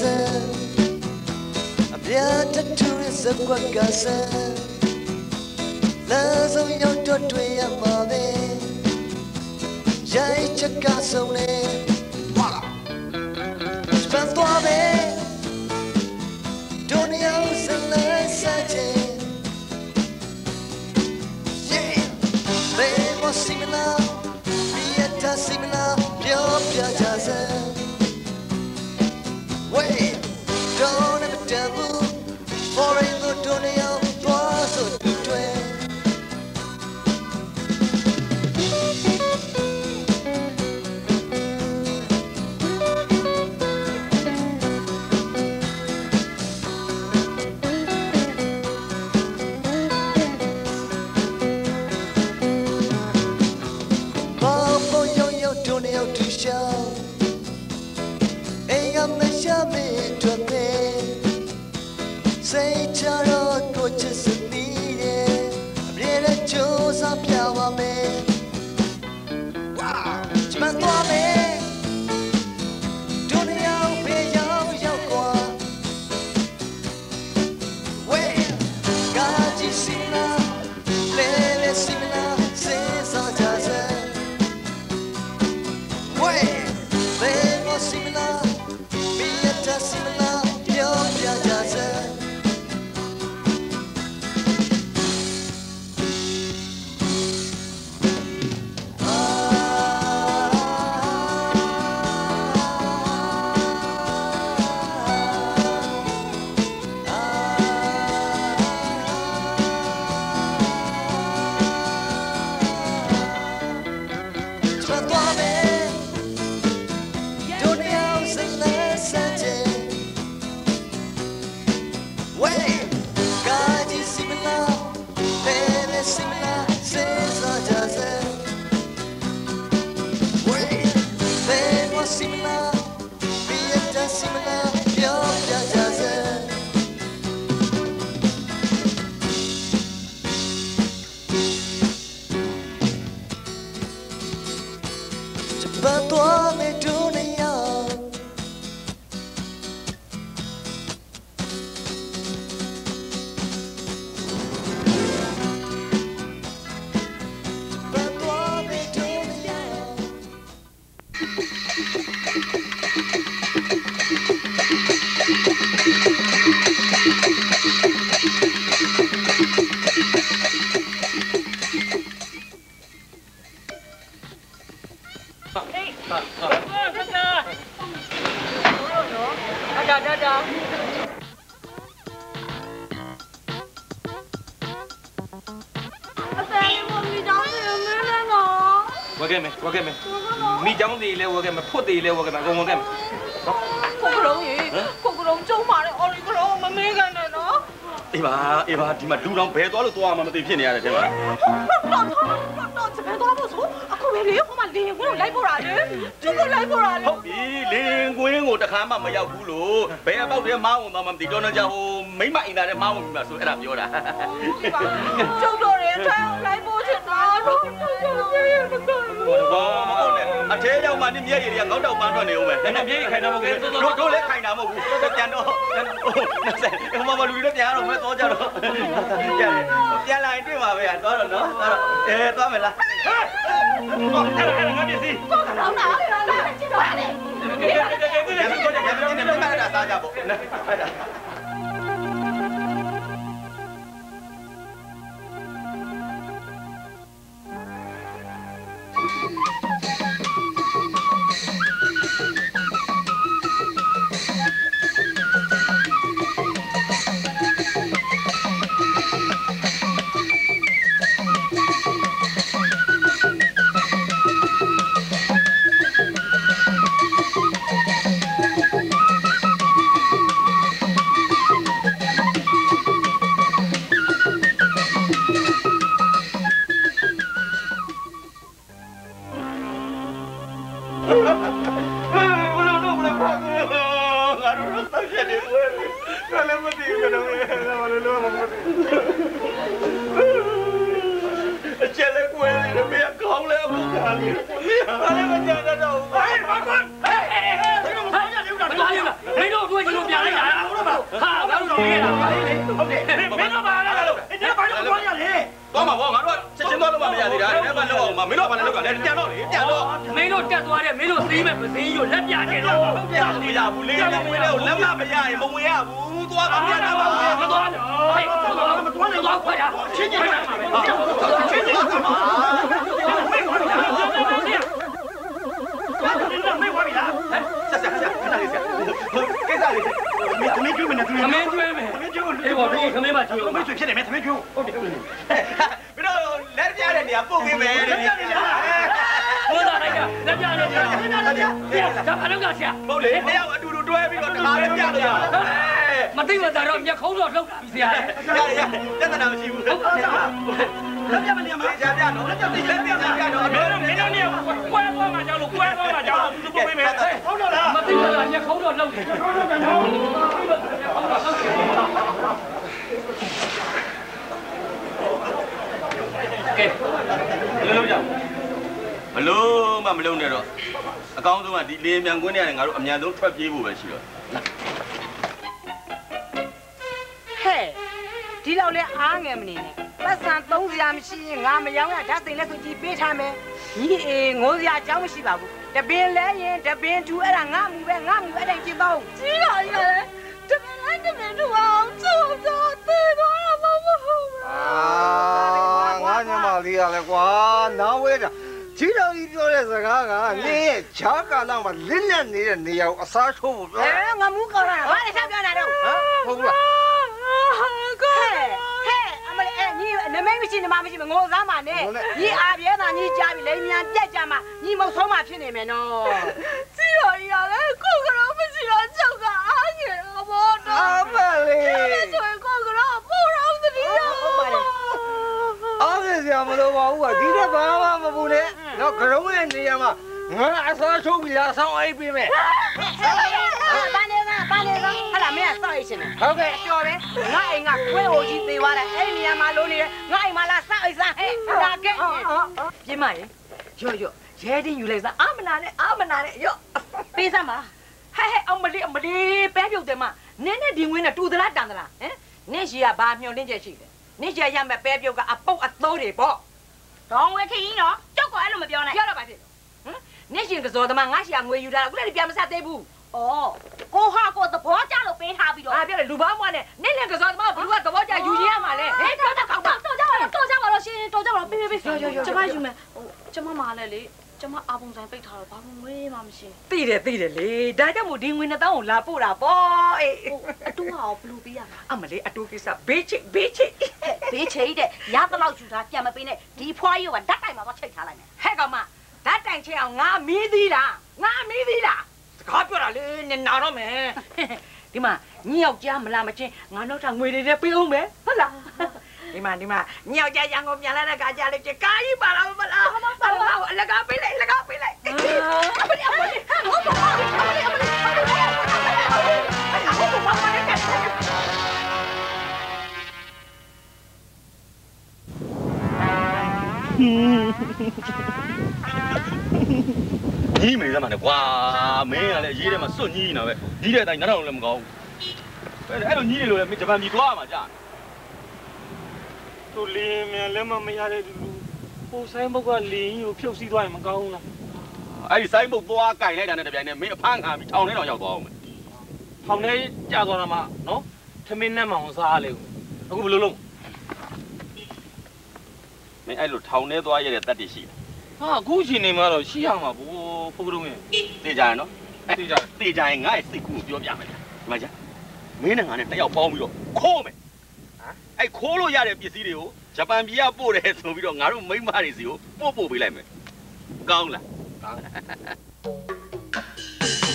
လို ဝက်ခဲ့မယ်ဝက်ခဲ့မယ်မိချောင်းသေးလဲဝက်ခဲ့မယ်ဖွတ်သေးလဲဝက်ခဲ့မယ်အကုန်ဝက်ခဲ့မယ်ခုကလုံးကြီးခုကလုံးကျုံပါလေအော်လီကလုံးမမေးကန်နဲ့နော်အေးပါအေးပါဒီမှာလူတောင်ဘယ်သွားလို့သွားမှမသိဖြစ်နေရတယ်တဲ့မှာတော့တော့တော့စပယ်သွားဖို့ဆိုအခုပဲလေဟိုမှာလင်းကိုလိုက်ပေါ်တာလေသူ့ကိုလိုက်ပေါ်တာလေဟုတ်ပြီလင်းကွင်းကိုတခါမှမရောက်ဘူးလို့ဘယ်အပေါက်တည်းမောင်းဝင်သွားမှမသိတော့တော့ကြဟိုမိမအိမ်သားထဲမောင်းဝင်ပြီမှဆိုအဲ့ဒါပြောတာကျုပ်တို့ရဲ့ထိုင်လိုက်ပေါ်ချင်တာတော့တော့ရရမကောင်း ဘူးဘောမဟုတ်နဲ့အထဲရောက်မှနင်းမျက်ရည်တွေကငေါက်တောက်ပန်းထွက်နေဦးမယ်နည်းနည်းပြေးခိုင်တာမဟုတ်ဘူးတို့တို့လည်းခိုင်တာမဟုတ်ဘူးပြန်တော့ပြန်တော့မမလူတွေလည်းပြန်ရတော့မဲတော့ကြတော့ပြန်လာရင်တွေ့ပါပဲတော့တော့နော်အဲသွားမယ်လားဟောအဲ့ဒါအဲ့ဒါငါပြစီကောင်းတာလားလာကြည့်ပါလေရမ်းကြည့်တယ်ရမ်းကြည့်တယ်မှတ်တာစားကြပေါ့အဲ့ဒါအ အကောင်းဆုံးကဒီလေမြန်ကွင်းနဲ့ငါတို့အမြန်ဆုံးထွက်ပြေးဖို့ပဲရှိတော့ဟဲ့ဒီလောက်လဲအားငယ်မနေနဲ့ပတ်စံသုံးစရာမရှိရင်ငါမယောင်းရဓာတ်စိန်လက်ဆိုကြည့်ပေးထားမယ်ညီအေငိုစရာအကြောင်းမရှိပါဘူးတပင်လဲရင်တပင်ထူအဲ့ဒါငါမူပဲငါမူအဲ့တိုင်ဖြစ်တော့ကြီးပါရဲ့တမန်လိုက်တမန်တို့အောင်ချိုးတော့တေးတော့မမဟုတ်ဘူးအာငါညမလေးရလဲကွာနားဝဲတာ ကြီးတော်ကြီးပြောတဲ့စကားကနင်းရဲ့ခြားကာလမှာလင်းလက်နေတဲ့နေရာကိုအစားထိုးဖို့ပြောအဲငါမူကောင်းတာဘာလဲဆက်ပြောနေတာတော့ဟမ်ဟုတ်ဘူးလားဟဲ့ဟဲ့အမလေးအဲညီနမိတ်မရှိနမမရှိမငိုစားပါနဲ့ညီအားပြဲတာညီကြားပြီလိမ်မြန်ပြက်ကြမှာညီမုတ်ဆုံးမှဖြစ်နေမယ်နော်ကြီးတော်ကြီးကလည်းကိုကတော့မရှိတော့ကြောက်ကအားငယ်တော့တော့အမလေးဆိုရင်ကိုကတော့ပူတော့တတိယဟုတ်ပါတယ်အားရစရာမလိုပါဘူးကွာဒီတော့ဘာမှမပူနဲ့ တော့ကရုံးရဲ့နေရာမှာငါအစားထိုးပြီးလာဆောင်အိပ်ပေးမယ်ဘာနေကဘာနေကဟာလာမင်းကစောက်ရရှင်နေဟုတ်ကဲ့ပြောပဲငါအိမ်ကခွဲဟိုကြီးသေးသွားတယ်အဲ့ဒီနေရာမှာလုံးနေတယ်ငါအိမ်မှာလာစောက်အိမ်စားဟဲ့လာခဲ့ပြင်းမရေရော့ရော့ရဲတင်းယူလိုက်စားအာမနာနဲ့အာမနာနဲ့ရော့ပေးစမ်းပါဟဲ့ဟဲ့အမလေးအမလေးပဲပြုတ်တယ်မနင်းနဲ့ဒီငွေနဲ့တူသလားတန်သလားဟမ်နင်းရှိကဘာမျောလင်းချက်ရှိတယ်နင်းရှိရမဲ့ပဲပြုတ်ကအပုတ်အသိုးတွေပေါ့ ဒေါင်းဝဲခင်းနော်ကြောက်ကအဲ့လိုမပြောနဲ့ပြောတော့ပါဖြစ်ဟမ်နင်းရှင်ကစော်သမားငါရှိကငွေယူတာအခုလည်းပြန်မဆက်သေးဘူးဩကိုဟာကိုသဘောကျလို့ပေးထားပြီးတော့။အားပြောတယ်လူပေါင်းမွားနဲ့နင်းလင်ကစားသမားဘလူကသဘောကျယူရရမှာလေ။ဟဲ့တော့တော့ကောက်ပါတော်ကြပါတော့တော်ကြပါတော့ရှင်တော်ကြပါတော့ပေးပေးပေးကျမယူမယ်ဟိုကျမမာလဲလေ ကျမအာပုံဆိုင်ပိတ်ထားတော့ဘာမှငွေမှမရှိ။သိတယ်သိတယ်လေ။ဒါကြောင့်မို့ဒီငွေနှစ်တောင်းကိုလာပို့တာပေါ့အေးဟိုအတူဟာဘလူးပေးရမှာ။အမလေးအတူကိစ္စဘေးချိတ်ဘေးချိတ်ဘေးချိတ်တဲ့ရသလောက်ယူထားပြန်မပေးနဲ့ဒီဖွားကြီးကဓာတ်တိုင်မှာတော့ချိတ်ထားလိုက်မယ်ဟဲ့ကောင်မဓာတ်တိုင်ချင်အောင်ငါမီးသီးတာငါမီးသီးတာစကားပြောတာလေနင်နာတော့မယ်ဒီမှာညယောက်ျားမလားမချင်းငါတော့ထငွေတွေနဲ့ပေးအောင်မယ်ဟုတ်လား ဒီမှာဒီမှာညယောက်ျားရန်ကုန်ပြန်လာတဲ့ခါကျလေကာကြီးပါလားမလားပါလားအလကားပေးလိုက်အလကားပေးလိုက်အမလေးအမလေးဟုတ်ပါဘူးအမလေးအမလေးအမလေးဟုတ်ပါဘူးညီးမိစမ်းပါနဲ့ကွာမင်းကလည်းရေးထဲမှာစွတ်ညီးနေတာပဲညီးတဲ့အတိုင်းနောက်တော့လည်းမကောင်းဘူးအဲ့လိုညီးနေလို့လည်းဂျပန်ပြည်သွားမှာကြာ သူလင်းမြန်လက်မမရတဲ့လူလူဟိုဆိုင်ဘုတ်ကလင်းကြီးကိုဖြုတ်စီးသွားရင်မကောင်းဘူးလားအဲ့ဒီစိုင်းမုတ်သွားကင်လိုက်တာနဲ့တပြိုင်နက်မင်းအဖမ်းခံပြီးထောင်ထဲတော့ရောက်သွားအောင်မယ်ထောင်ထဲကြာသွားတာမှနော်ထမင်းနဲ့မှောင်စားလေအခုဘယ်လိုလုပ်မင်းအဲ့လိုထောင်ထဲသွားရတဲ့တက်တည်ရှိတယ်ဟာအခုချိန်နေမှာတော့ရှိရမှာဘိုးဖုတ်ကတုံးရဲ့သိကြရနော်သိကြသိကြရင်ငါ့ရဲ့စိတ်ကူးကိုပြောပြမယ်ဒီမှာကြာမင်းနဲ့ငါနဲ့တစ်ယောက်ပေါင်းပြီးတော့ခိုးမယ် အဲ့ခိုးလို့ရတဲ့ပစ္စည်းတွေကိုဂျပန်ပြည်ကပို့တယ်ဆိုပြီးတော့ငါတို့မိန်းမတွေစီကိုပို့ပို့ပေးလိုက်မယ်ကောင်းလား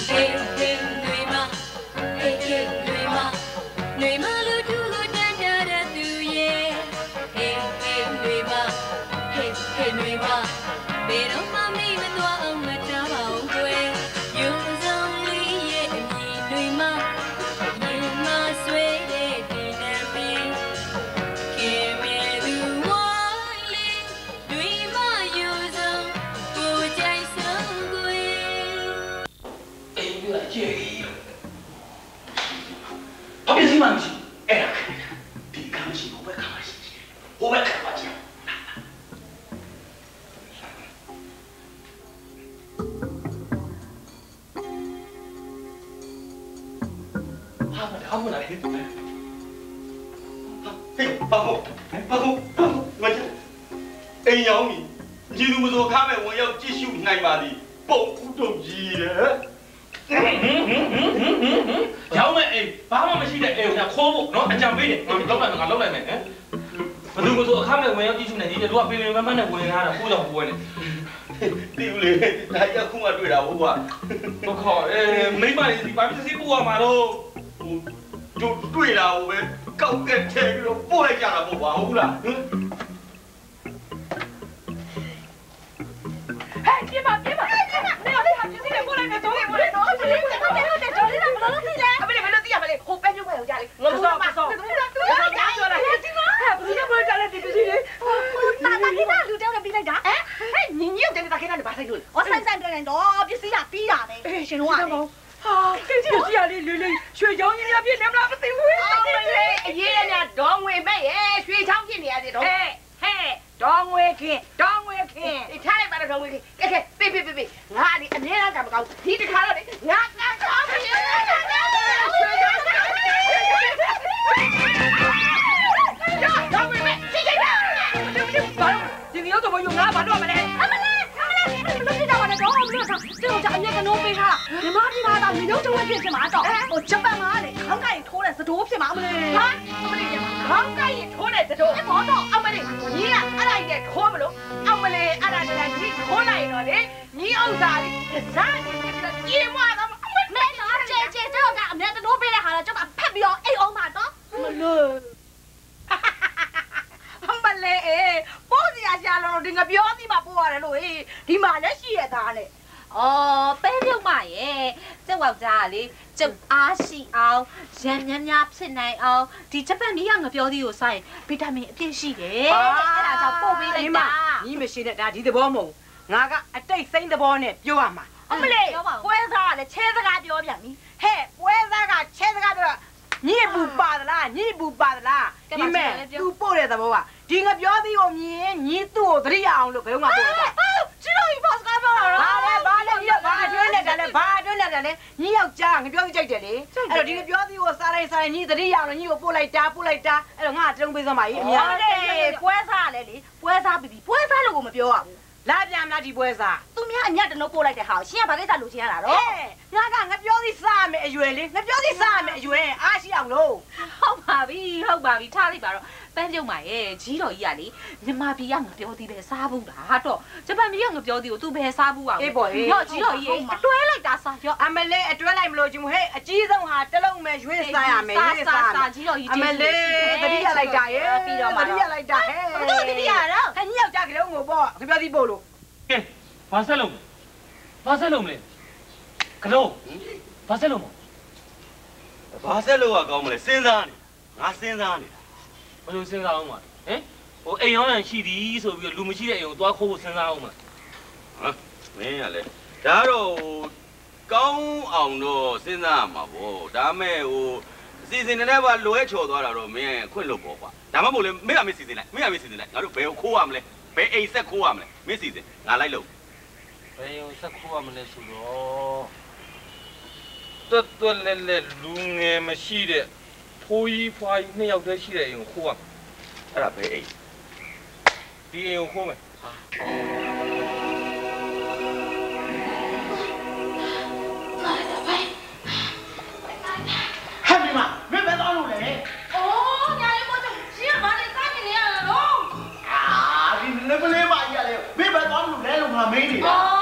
ဟေးဟေးတွေမဟေးဟေးတွေမတွေမလူတူကိုတန်ကြတဲ့သူရဲ့ဟေးဟေးတွေမဟေးဟေးတွေမဘယ်တော့မှမိမသွားအောင် မထားဘူးလားဟဲ့ဟေးဘာမို့ဘာမို့ဘာမို့မကြအိမ်ရောက်ပြီညီလူမစောခါမဲ့ဝင်ရောက်ကြည့်ရှုနိုင်ပါသည်ပုံဦးတုံကြီးတဲ့ရောက်မဲ့အိမ်ဘာမှမရှိတဲ့အိမ်ကိုခိုးဖို့နော်အကြံပေးတယ်ငါလောက်လိုက်မယ်ငါလောက်လိုက်မယ်ဟမ်ဘယ်သူမဆိုအခါမဲ့ဝင်ရောက်ကြည့်ရှုနိုင်ဒီလူကပင်ပင်ပန်းပန်းနဲ့ဝင်လာတာကိုကြောင့်ပွဲနေတီဦးလေဒါရခုမှတွေ့တာဟုတ်ကွာဘခေါ်အဲမိမလေးဒီဘာဖြစ်စီပူရမှာတော့ဟို တို့တွေ့တာဟိုပဲကောက်ကက်ထဲပြီးတော့ပို့လိုက်ကြတာပေါ့ကွာဟုတ်လားဟမ်ဟဲ့ပြေးပါပြေးပါပြေးပါနေရလေဟာပြင်းနေပို့လိုက်တယ်တော်လေးပို့လိုက်တော့ဟုတ်တယ်ဟုတ်တယ်ဟုတ်တယ်တော်လေးကမလို့သိတယ်အမေလည်းမလို့သိရမလဲဟိုပဲပြုတ်ပဲရောက်ကြလေငါမစောမစောတူတူတူကြာပြောလိုက်ဒီမှာဟဲ့ဘယ်လိုပြောကြလဲဒီပစ္စည်းလေးတာတာဒီမှာလူတောင်းနေပြီးလိုက်တာဟမ်ဟဲ့ညီညီတို့တက်တာခဲနေပါဆိုင်လို့ဩဆိုင်ဆိုင်တယ်တော့ပစ္စည်းကပြီးတာပဲအေးရှင်တို့က ဟာကြည့်ကြည့်ရလေးလေးလေးရွှေချောင်းကြီးရပြည့်နေမလားမသိဘူးအော်မလေးအရေးရညာဒေါငွေမဲ့ရဲ့ရွှေချောင်းဖြစ်နေရတယ်တော့ဟဲ့ဟဲ့ဒေါငွေခင်ဒေါငွေခင်ဒီထားလိုက်ပါတော့ဒေါငွေခင်ကဲကဲပေးပေးပေးပေးငါဒီအမြဲတမ်းကမကောင်းဒီတစ်ခါတော့လေငါကကောင်းပြီရွှေချောင်းရွှေချောင်းဒေါငွေမဲ့ကြည့်ကြည့်ပါဘာလို့ဒီမျိုးတော့မယူငါဘာလို့မလဲအမလေးအမလေး ကအမြဲကနိုးပေးထားတာဒီမဒီမှာတော့မြေုပ်တော့ဖြစ်ချင်မှာတော့ဟိုဂျပန်မှာလေခေါင်းကိုင်ထိုးတဲ့သတိုးဖြစ်မှာအမလေးဟာအမလေးခေါင်းကိုင်ထိုးတဲ့သတိုးဘောတော့အမလေးညီကအဲ့ဒါကြီးထိုးမလို့အမလေးအဲ့ဒါကြီးညီထိုးလိုက်တော့လေညီဥစ္စာလေးဇာတ်ကြီးပြေမတော့အမလေးတော့ကျေကျေကျုပ်ကအမြဲကနိုးပေးတဲ့ဟာတော့ကျုပ်ကဖက်ပြီးတော့အိတ်အောင်မှာတော့မလို့အမလေးအေးပိုးစရာရှာလို့ဒီငါပြောသည်မှာပို့ရတယ်လို့ဟေးဒီမှာလည်းရှိရသားနဲ့ အော်ပဲပြုတ်မရဲ့ကျုပ်ယောက်ျားကလေကျုပ်အားရှိအောင်ရံများများဖြစ်နိုင်အောင်ဒီဂျပန်ပြည်ကငပြောသေးကိုစိုင်းဗီတာမင်အပြည့်ရှိတယ်အဲ့ဒါကြောင့်ပို့ပေးလိုက်တာညီမရှိနဲ့ဒါဒီသဘောမဟုတ်ငါကအတိတ်စိမ့်သဘောနဲ့ပြောရမှာအမလေးပွဲစားကလည်းချဲစကားပြောပြန်ပြီဟဲ့ပွဲစားကချဲစကားပြော ညစ်ဘူးပါသလားညစ်ဘူးပါသလားဒီမဲ့သူပို့တဲ့သဘောကဒီငါပြောသည်ကိုမြင်ညီသူ့ကိုသတိရအောင်လို့ဘယ်တော့မှပို့တာချီလို့ဘာစကားပြောတာလဲဘာလဲဘာလဲညီဘာအတွင်းနဲ့တယ်လဲဘာအတွင်းနဲ့တယ်လဲညီယောက်ျားငါပြောသည်ကြိုက်တယ်လေအဲ့တော့ဒီငါပြောသည်ကိုစားလိုက်စားလိုက်ညီသတိရအောင်လို့ညီကိုပို့လိုက်တာပို့လိုက်တာအဲ့တော့ငါတုံးပေးစမ်းပါကြီးအများပွဲစားလဲလေပွဲစားပြီပွဲစားလို့ကိုမပြောရဘူး လာပြန်မလားဒီပွဲစားသူများအညက်တနိုးပို့လိုက်တဲ့ဟာကိုရှင်ကဘာကိစ္စလိုချင်ရတာတော့ဟဲ့ငါကငါပြောသည်စားမယ်အရွယ်လေငါပြောသည်စားမယ်အရွယ်အားရှိအောင်လို့ဟုတ်ပါပြီဟုတ်ပါပြီထားလိုက်ပါတော့ ပန်းပြုတ်မရဲ့ကြီးတော်ကြီးကလေမြန်မာပြည်ကငပြောသေးပဲစားဘူးလားတော့ဂျပန်ပြည်ကငပြောသေးကို तू ဘယ်စားဘူးအောင်ရော့ကြီးတော်ကြီးအတွဲလိုက်တာစားရော့အမလေးအတွဲလိုက်မလို့ချင်ဘူးဟဲ့အကြီးဆုံးဟာတစ်လုံးမဲ့ရွေးစားရမယ်ရွေးစားစားကြီးတော်ကြီးအမလေးတတိယလိုက်တာရဲ့ပြီးတော့မှတတိယလိုက်တာဟဲ့ဘလို့တတိယတော့ဟဲ့ညယောက်ကြကလေးကိုပေါ့ငါပြောသည်ပို့လို့ကဲဘာဆက်လုံးဘာဆက်လုံးမလဲကလုံးဘာဆက်လုံးမဘာဆက်လို့ကကောင်းမလဲစဉ်းစားနေငါစဉ်းစားနေတာ ဘယ်လိုစဉ်းစားအောင်မလဲဟမ်ဟိုအိမ်ရောင်းရန်ရှိသည်ဆိုပြီးလူမရှိတဲ့အိမ်ကိုသွားခိုးဖို့စဉ်းစားအောင်မလားဟာမင်းကလည်းဒါတော့ကောင်းအောင်တော့စဉ်းစားရမှာပေါ့ဒါမဲ့ဟိုအစီအစဉ်နဲ့ပါလွဲချော်သွားတာတော့မင်းခွင့်လို့ပေါ့ကွာဒါမှမဟုတ်လေမင်းကမင်းစီစဉ်လိုက်မင်းကမင်းစီစဉ်လိုက်ငါတို့ဘယ်ကိုခိုးရမလဲဘယ်အိမ်ဆက်ခိုးရမလဲမင်းစီစဉ်ငါလိုက်လို့ဘယ်ရောဆက်ခိုးရမလဲဆိုတော့တွတ်တွတ်လဲလဲလူငယ်မရှိတဲ့ ဖိုးကြီးဖွားကြီးနှစ်ယောက်တည်းရှိတဲ့အိမ်ကိုခိုးရမယ်အဲ့ဒါဘယ်အိမ်ဒီအိမ်ကိုခိုးမယ်ဟဲ့မိမမင်းပဲသွားလို့လေအိုးညာလေးမို့ရှင်ကဘာလဲစားနေရတာတော့အာဒီလေပလေးမကြီးရလေမင်းပဲသွားလို့လဲလို့ငါမင်းနေတာ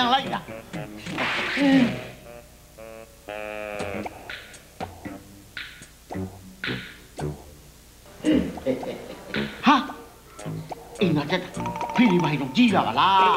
မ်သားတက်တယ်မြန်လိုက်တာဟာအိမ်သားတက်ဖိနေပါရင်တော့ကြီးလာပါလား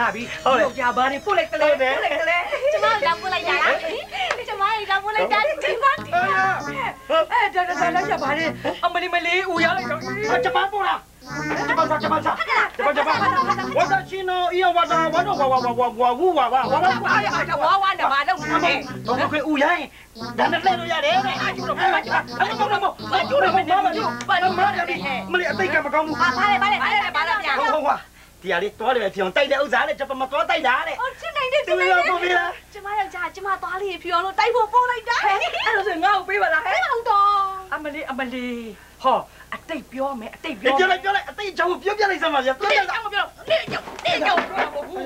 လာပြီဟုတ်ကြပါနေပုတ်လိုက်ကလေးပုတ်လိုက်ကလေးကျမတို့ပို့လိုက်တာလားကျမတို့ပို့လိုက်တာဒီမှာဒီမှာအဲ့ဒါဒါလည်းရပါလေအမလီမလေးဦးရလိုက်တော့ဂျပန်ပို့လားဂျပန်ဂျပန်ဂျပန်ဂျပန်ဂျပန်ဝါဒချီနိုအီယဝါဒဝါဒဝါဝါဝါဝါဝါဝူဝါဝါဝါဝါဝါရဝါဝါနမတော့နေတော့ခွေဦးရိုင်းဒါနဲ့လဲလို့ရတယ်တဲ့အဲ့တော့ဘာကြအဲ့တော့တော့ဘာကျိုးတယ်ဘာမလဲဘာမလဲမလေးအသိကမကောင်းဘူးပါပါလေပါလေ ဘာလဲဘာလဲညာ ဟုတ်ဟုတ်ကွာ ဒီဟာလေးတွားတယ်ပဲဖြစ်အောင်တိုက်တဲ့ဥစ္စာနဲ့ဂျပန်မတော်တိုက်တာတဲ့အော်ချစ်နိုင်တယ်သူကပုံပြလားကျမယောက်ျားကျမသွားလေးဖြစ်အောင်လို့တိုက်ဖို့ပို့လိုက်တာဟဲ့အဲ့လိုဆိုငါ့ကိုပေးပါလားဟဲ့ဟုတ်တော့အမလေးအမလေးဟောအတိတ်ပြောမယ်အတိတ်ပြောပြောလိုက်ပြောလိုက်အတိတ်အကြောင်းကိုပြောပြလိုက်စမ်းပါဗျာပြောပြလိုက်ပြောနေကြောက်နေကြောက်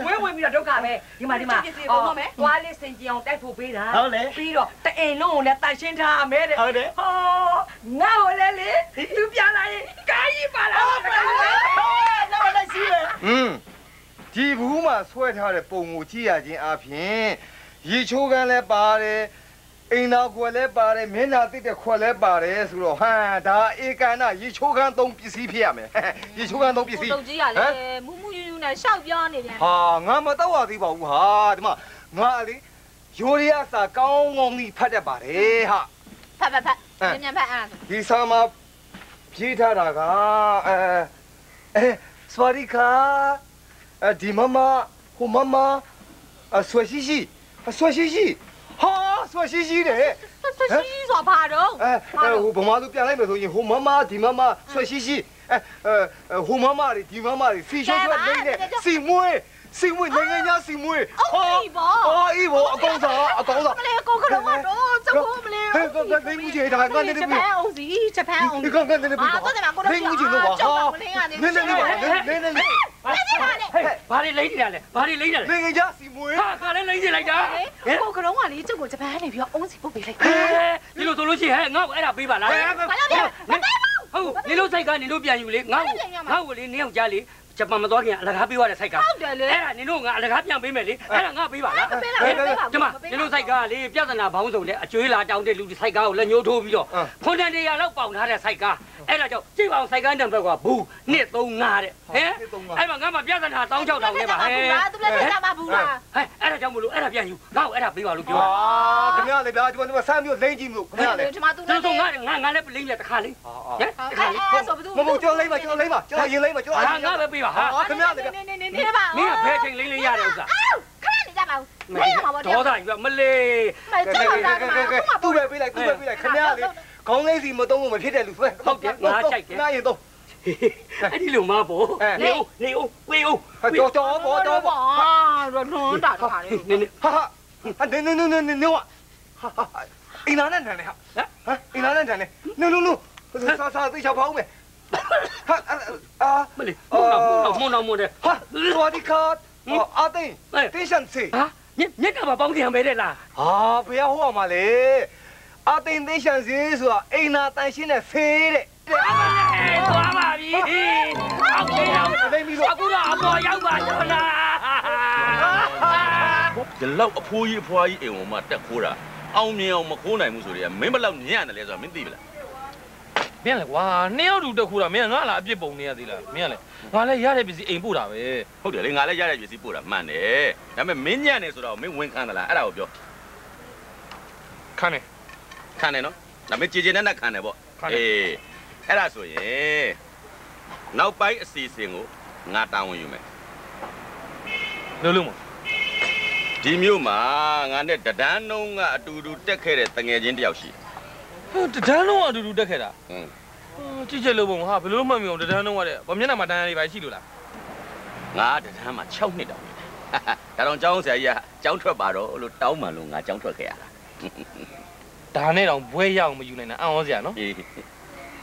ဝဲဝင်ပြီးတော့ဒုက္ခပဲဒီမှာဒီမှာဟောသွားလေးစင်ကြအောင်တိုက်ဖို့ပေးတာဟုတ်လေပြီးတော့တအိမ်လုံးကိုလည်းတတ်ရှင်းထားရမယ်တဲ့ဟုတ်တယ်ဟောငါ့ကိုလည်းလေသူပြလာရင်ကာကြီးပါလား ဟုတ်ပါဘူးနောက်လိုက်စီးမယ်อืมဒီဘူးမှာဆွဲထားတဲ့ပုံကိုကြည့်ရခြင်းအပြင်ရေချိုးကန်းလည်းပါတယ်အိမ်သာခွက်လည်းပါတယ်မျက်နှာတိတ်တဲ့ခွက်လည်းပါတယ်ဆိုတော့ဟမ်ဒါဧကန်နာရေချိုးကန်းသုံးပစ္စည်းဖြစ်ရမယ်ရေချိုးကန်းသုံးပစ္စည်းတုတ်ကြီးကလည်းမူးမူးယူယူနဲ့ရှောက်ပြောနေတယ်ဟာငါမတော့ရသေးပါဘူးဟာဒီမှာငါလေရိုးရီးအစာကောင်းကောင်းကြီးဖတ်တတ်ပါတယ်ဟာဖတ်ဖတ်ဖတ်မြန်မြန်ဖတ်အားဒီစာမှာဖြည့်ထားတာကအဲအဲ စဝရီကာအဲဒီမမဟိုမမအဆွရှိရှိအဆွရှိရှိဟာဆွရှိရှိတဲ့ဆွရှိရှိဆိုဘာတော့အဲဟိုဗမာသူပြန်လိုက်မယ်ဆိုရင်ဟိုမမဒီမမဆွရှိရှိအဲဟိုမမဒီမမစီရှိုးဆွလိမ့်နဲ့စီမွေး စီမွေးနိုင်ငံညာစီမွေးအော်အေးဘောအကောင်စားအကောင်စားမလေးကိုကတော့တော့စကောမလေးဟဲ့ကကနေမှုချေတာကနေဂျနေပန်အောင်စီဂျပန်အောင်ဒီကောင်ကနေနေပြီအာတော့တယ်မှာကိုတော့နေမှုချေတော့ဟာမလေးကနေနေနေနေနေနေနေဘာတွေလိမ့်နေတာလဲဘာတွေလိမ့်နေတာလဲနိုင်ငံညာစီမွေးဟာခါလဲလိမ့်နေလိုက်တာကိုကတော့ကလေကျုပ်ကိုဂျပန်ကနေပြီးတော့အုံးစီပုတ်ပေးလိုက်ဟဲဒီလိုဆိုလို့ရှိရင်ငါ့ကိုအဲ့ဒါပေးပါလားဘာလို့လဲမပေးဘူးဟုတ်နေလို့စိုက်ကနေလို့ပြန်ယူလေငါ့ကိုငါ့ကိုလေနင်းအောင်ကြားလေ ဂျပန်မသွားခင်အလကားပေးရတဲ့စိုက်ကအဲ့ဒါနင်တို့ငါအလကားပြန်ပေးမယ်လေအဲ့ဒါငါပေးပါလားကျမနင်တို့စိုက်ကလေပြဿနာဘောင်းစုံနဲ့အကျွေးလာတောင်းတဲ့လူစိုက်ကားကိုလက်ညှိုးထိုးပြီးတော့ခွန်တန်တရားလောက်ပေါင်ထားတဲ့စိုက်ကအဲ့ဒါကြောင့်ကြည့်ပါအောင်စိုက်ကနံပါတ်ကဘူးနှစ်3 5တဲ့ဟဲအဲ့မှာငါမှပြဿနာ16000နဲ့ပါဟဲသူလည်းပြတာမဘူးလားဟဲ့အဲ့ဒါကြောင့်မလို့အဲ့ဒါပြန်ယူငါ့ကိုအဲ့ဒါပေးပါလို့ပြောဟာခင်ဗျားလေဗျာဒီမှာဆမ်းမျိုးလိမ့်ကြည့်မျိုးခင်ဗျားလေဒီမှာသူကျွန်တော်ငါငါငါလည်းလိမ့်ရတခါလေးဟဲ့တခါလေးအဲ့ဆိုဘသူမမကျွန်တော်လိမ့်ပါကျွန်တော်လိမ့်ပါကျွန်တော်ရင်လိမ့်ပါကျွန်တော်ဟာငါပဲပေးပါဟာခင်ဗျားလေဗျာနေနေနေနေပါမင်းကဘယ်ချိန်လိမ့်လိမ့်ရတဲ့ဥစ္စာခဏနေကြပါဦးမင်းကမှာပေါ့ဒေါသယူမလေးမကျတော့တာသူ့ပဲပေးလိုက်သူ့ပဲပေးလိုက်ခင်ဗျားလေခေါင်းလေးစီမသုံးလို့မဖြစ်တဲ့လူဆွဲဟုတ်တယ်ငါချိုက်တယ်ငါရင်သုံးအဲ့ဒီလိုမပေါ့နေဦးနေဦးဝေးဦးကြောကြောဘောကြောဘောအာတော့လွန်တာတာလေနေနေဟာဟာနေနေနေနေနေဝဟာအင်းနာနဲ့တန်လေဟာဟာအင်းနာနဲ့တန်လေနုနုနုစာစာသိချောက်ဖောင်းမယ် ဟာအာမလေးမုန်းတော့မုန်းတော့မုန်းတယ်ဟာစဝဒီကာအာသိန်းတင်းရှန်စီဟာမြက်မြက်ကမပေါင်းပြန်ပဲတဲ့လားဟာဘယ်ဟောမှာလဲအာသိန်းတင်းရှန်စီဆိုတာအိမ်နာတန်ရှင်းတဲ့ဖေးတဲ့သွားပါပြီအောက်ကြီးတော့လိမ့်ပြီးတော့အခုတော့အပေါ်ရောက်ပါတော့လားဒီလောက်အဖိုးကြီးအဖွားကြီးအိမ်ပေါ်မှာတက်ခိုးတာအောင်မြင်အောင်မခိုးနိုင်ဘူးဆိုတော့မင်းဘယ်လောက်ညံ့တယ်လဲဆိုတာမင်းသိပလား မင်းကလေကွာနှစ်ယောက်တူတက်ခိုးတာမင်းကငါလာအပြစ်ပုံနေရသေးလားမင်းကလေငါလည်းရတဲ့ပစ္စည်းအိမ်ပို့တာပဲဟုတ်တယ်လေငါလည်းရတဲ့ပစ္စည်းပို့တာမှန်တယ်ဒါပေမဲ့မင်းညံ့တယ်ဆိုတော့မင်းဝင်ခံသလားအဲ့ဒါကိုပြောခံတယ်ခံတယ်နော်ဒါပေမဲ့ကြည်ကြည်နဲ့နဲ့ခံတယ်ပေါ့အေးအဲ့ဒါဆိုရင်နောက်ပိုင်းအစီအစဉ်ကိုငါတာဝန်ယူမယ်လုံးလုံးမဒီမျိုးမှာငါနဲ့တဒန်းလုံးကအတူတူတက်ခဲ့တဲ့တငယ်ချင်းတယောက်ရှိဟို တဒန်းလုံးကအတူတူတက်ခဲ့တာဟွန်းဟိုကြည့်ချက်လို့ပုံဟာဘယ်လိုမှမမြင်အောင်တဒန်းလုံးကတဲ့ဗမျက်နှာမှာတန်းရည်ပါရှိလို့လားငါတဒန်းမှာ6နှစ်တောင်နေတာဒါတော့ကျောင်းဆရာကြီးကကျောင်းထွက်ပါတော့လို့တောင်းမှလို့ငါကျောင်းထွက်ခဲ့ရတာဒါနဲ့တော့ဘွဲရအောင်မယူနိုင်တာအံ့ဩစရာနော်အေး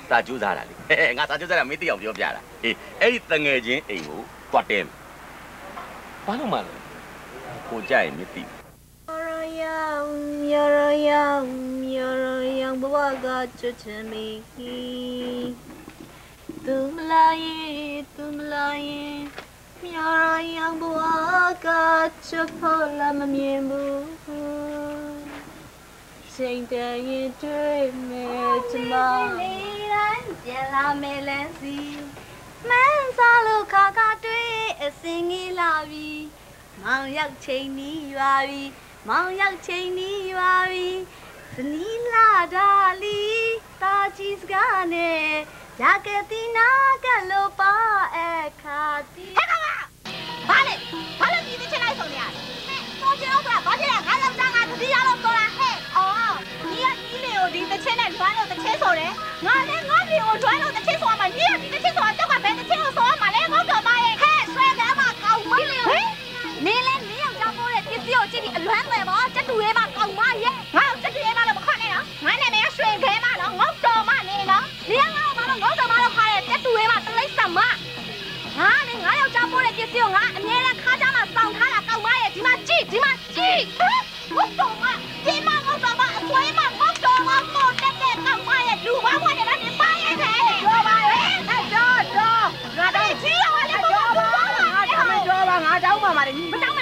စာကျူးစားတာလေဟဲ့ငါစာကျူးစားတာမင်းသိအောင်ပြောပြတာအေးအဲ့ဒီတငယ်ချင်းအိမ်ကိုတွတ်တယ်ဘာလို့မှလဲကိုကြိုက်မသိဘူး Yorayam, yorayam, yorayam, bawaga chuchami. Tumlaye, tumlaye, yorayam, bawaga chupola mamiebu. ချိန်တည်းရင်တွေ့မယ်ကျမလေးတိုင်းပြန်လာမယ်လမ်းစီမန်းစားလို့ခါခါတွေ့အစင်ကြီးလာပြီမောင်ရောက်ချိန်နီးရွာပြီ မောင်ရောက်ချိန်နီးရွာပြီဇနီးလာဒါလီတာကြီးစကားနဲ့ရကတိနာကလို့ပါအခါတီဟဲ့ကောင်ဘာလဲဘာလဲဒီချင်လိုက်ဆုံးနေရတော့ကျတော့ဘာဖြစ်လဲငါလောက်တာငါတတိယလောက်တော့လားဟဲ့အော်ဒီကဒီလေကိုဒီတစ်ချင်းနဲ့လွမ်းလို့တစ်ချင်းဆိုတယ်ငါလည်းငါဒီကိုလွမ်းလို့တစ်ချင်းဆိုရမှာဒီကဒီတစ်ချင်းဆိုတာတော့ကဘယ်တစ်ချင်းကိုဆို လွမ်းတယ်ဗောတက်တူရဲမှာကောင်းမရဲ့ငါ့ကိုတက်တူရဲမှာလို့မခွနဲ့နော်ငါနာမည်ကရွှေခဲမနော်ငေါ့တော်မနေနော်နေငါ့ကိုမလို့ငေါ့တော်မလို့ခေါ်တဲ့တက်တူရဲမှာတလိမ့်ဆံမငါနဲ့ငါယောက်ျားပိုးတဲ့ပစ္စည်းကိုငါအမြဲတမ်းခါးကြမှာစောင့်ထားတာကောက်မရဲ့ဒီမှာကြည့်ဒီမှာကြည့်ဟမ်ဟုတ်တော့မဒီမှာဟုတ်တော့မအဆွဲမှာဟုတ်တော့မမို့တက်တဲ့ကောက်မရဲ့လူဘာဝင်တယ်ဒီပါရဲ့ခဲတော့ပါရဲ့အဲ့တော့တော့ငါတော့ကြည့်ရပါလေတော့ပါငါတောင်းတော့ပါငါတောင်းပါမှာလေမတောင်းမ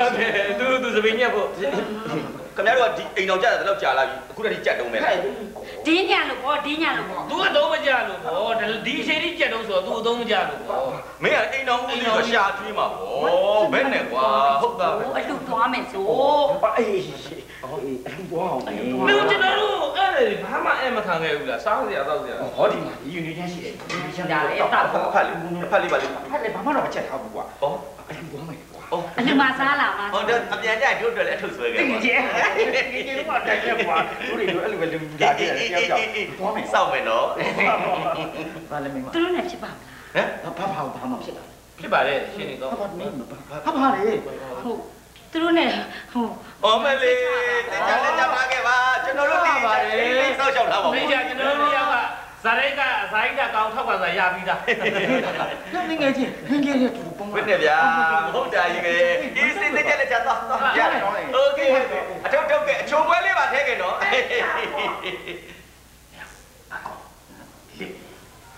ဟုတ်တယ်သူသူစပင်းညက်ဖို့ခင်ဗျားတို့ကဒီအိမ်တော်ကြတာတော့ကြာလာပြီအခုတည်းကြက်တုံးမယ်လားဒီညလို့ပေါ့ဒီညလို့ပေါ့သူကတော့မကြလို့ပေါ့ဒီအချိန်ကြီးကြက်တော့ဆိုတော့သူအသုံးမကြလို့ပေါ့မင်းကအိမ်တော်ဦးလေးတော့ရှာထွေးမှာပေါ့ဘယ်နဲ့ကွာဟုတ်တာပဲအလူသွားမယ်ဆိုအေးအေးအလူဘောအောင်အေးမင်းကျွန်တော်တို့အဲ့လေဘာမှအဲ့မခံခဲ့ဘူးလားစားစရာတော့စရာဟောဒီမှာယူနီတန်းရှိတယ်ယူနီတန်းဒါလေတောက်ပေါ့ဖတ်လေးဖတ်လေးပါလေးဖက်လေဘာမှတော့မချက်ထားဘူးကွာဟော အလူဘောမယ်ကွာအလူမစားလာမှာဟောတော့အပြန်ကြတို့တို့လည်းအထုပ်ဆွဲခဲ့တင်းနေချင်းဒီလိုမှတိုက်ခဲ့ကွာတို့တွေတို့အဲ့လိုပဲလူလာတယ်တယောက်ယောက်ဘောမယ်စောက်မယ်နော်ဘာလဲမင်းမသူတို့နဲ့ဖြစ်ပါမလားဟမ်ဘာဘာဘာမှဖြစ်လာဖြစ်ပါလေရှင်းနေတော့ဘာမင်းဘာဘာလေဟုတ်သူတို့နဲ့ဟို။အော်မလေးတင်ကြလက်ကြပါခဲ့ပါကျွန်တော်တို့ဒီပါတယ်စောက်ချောက်ထားပါမင်းကကျွန်တော်တို့ရောက်က ဇာတိကဇာတိတာကောင်ထောက်ကစားရပြီးသား။ငငယ်ချင်းငငယ်ချင်းတူပုံမှန်။ဘယ်နဲ့ဗျာ။ဟုတ်တာကြီးကလေး။ဒီစိတ်စိတ်ကြက်လက်ချသွားသွား။ရတယ်။ Okay အထုတ်ထုတ်ကအချုံပွဲလေးပါထဲခဲ့နော်။အကောင်လေ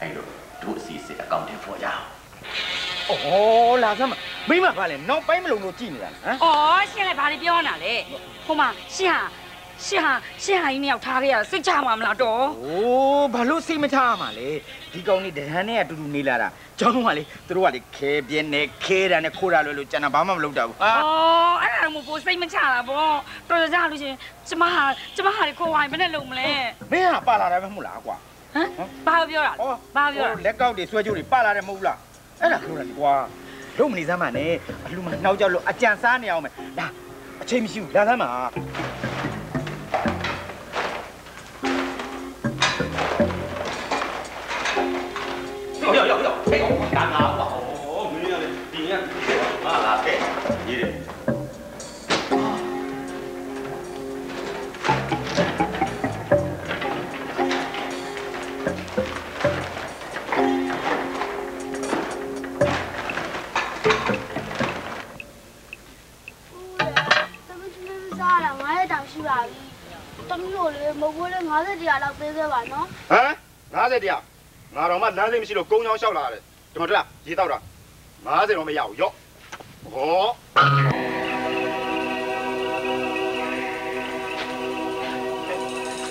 အဲ့လိုတို့အစီအစဉ်အကောင့်တင်ဖို့ရအောင်။အော်လာစမ်းမိမပါလဲနောက်ပိုင်းမလုံလို့ကြည်နေတာလား။ဟမ်။အော်ရှင်လည်းဘာတွေပြောနေတာလဲ။ဟိုမှာရှင်ဟာ ရှင်းဟာရှင်းဟာကြီးနှစ်ယောက်ထားခဲ့ရစိတ်ချမှာမလားတော့။အိုးဘာလို့စိတ်မချရမှာလဲ။ဒီကောင်นี่တဟန်းနဲ့အတူတူနေလာတာ။ကျောင်းကလေသူတို့ကလေခဲပြင်းနေခဲတာနဲ့ခိုးတာလို့လို့ကျန်တာဘာမှမလုပ်တော့ဘူး။ဟာအော်အဲ့ဒါမှပိုစိတ်မချတာပေါ့တော်ကြလို့ရှင်ကျမဟာကျမဟာကိုဝိုင်းဘယ်နဲ့လုံမလဲမင်းကပါလာတယ်မဟုတ်လားကွာဟမ်ဘာပြောတာလဲဘာပြောတာ။လက်ကောက်တွေဆွဲကြိုးတွေပါလာတယ်မဟုတ်လား။အဲ့ဒါပြောတာလေကွာ။လုံးမနေစမ်းပါနဲ့။အလှမနှောက်ကြောက်လို့အကြံစားနေအောင်မယ်။လာအချိန်မရှိဘူးလာစမ်းပါ 哟哟哟哟，哎呦，我干哪吧？哦，你啊，你啊，啊，给，你的。我那伢子爹老背着玩呢。哎，伢子爹。 ပြီ။တမီးတို့လေမဟုတ်ဘူးလေ50တရားလောက်ပေးခဲ့ပါနော်ဟမ်50တရားငါတော့မှလမ်းစိမရှိလို့ကုန်းချောင်းလျှောက်လာရတယ်ဒီမှာတွေ့လားရေတောက်တာ50တော့မရဘူးရော့ဟော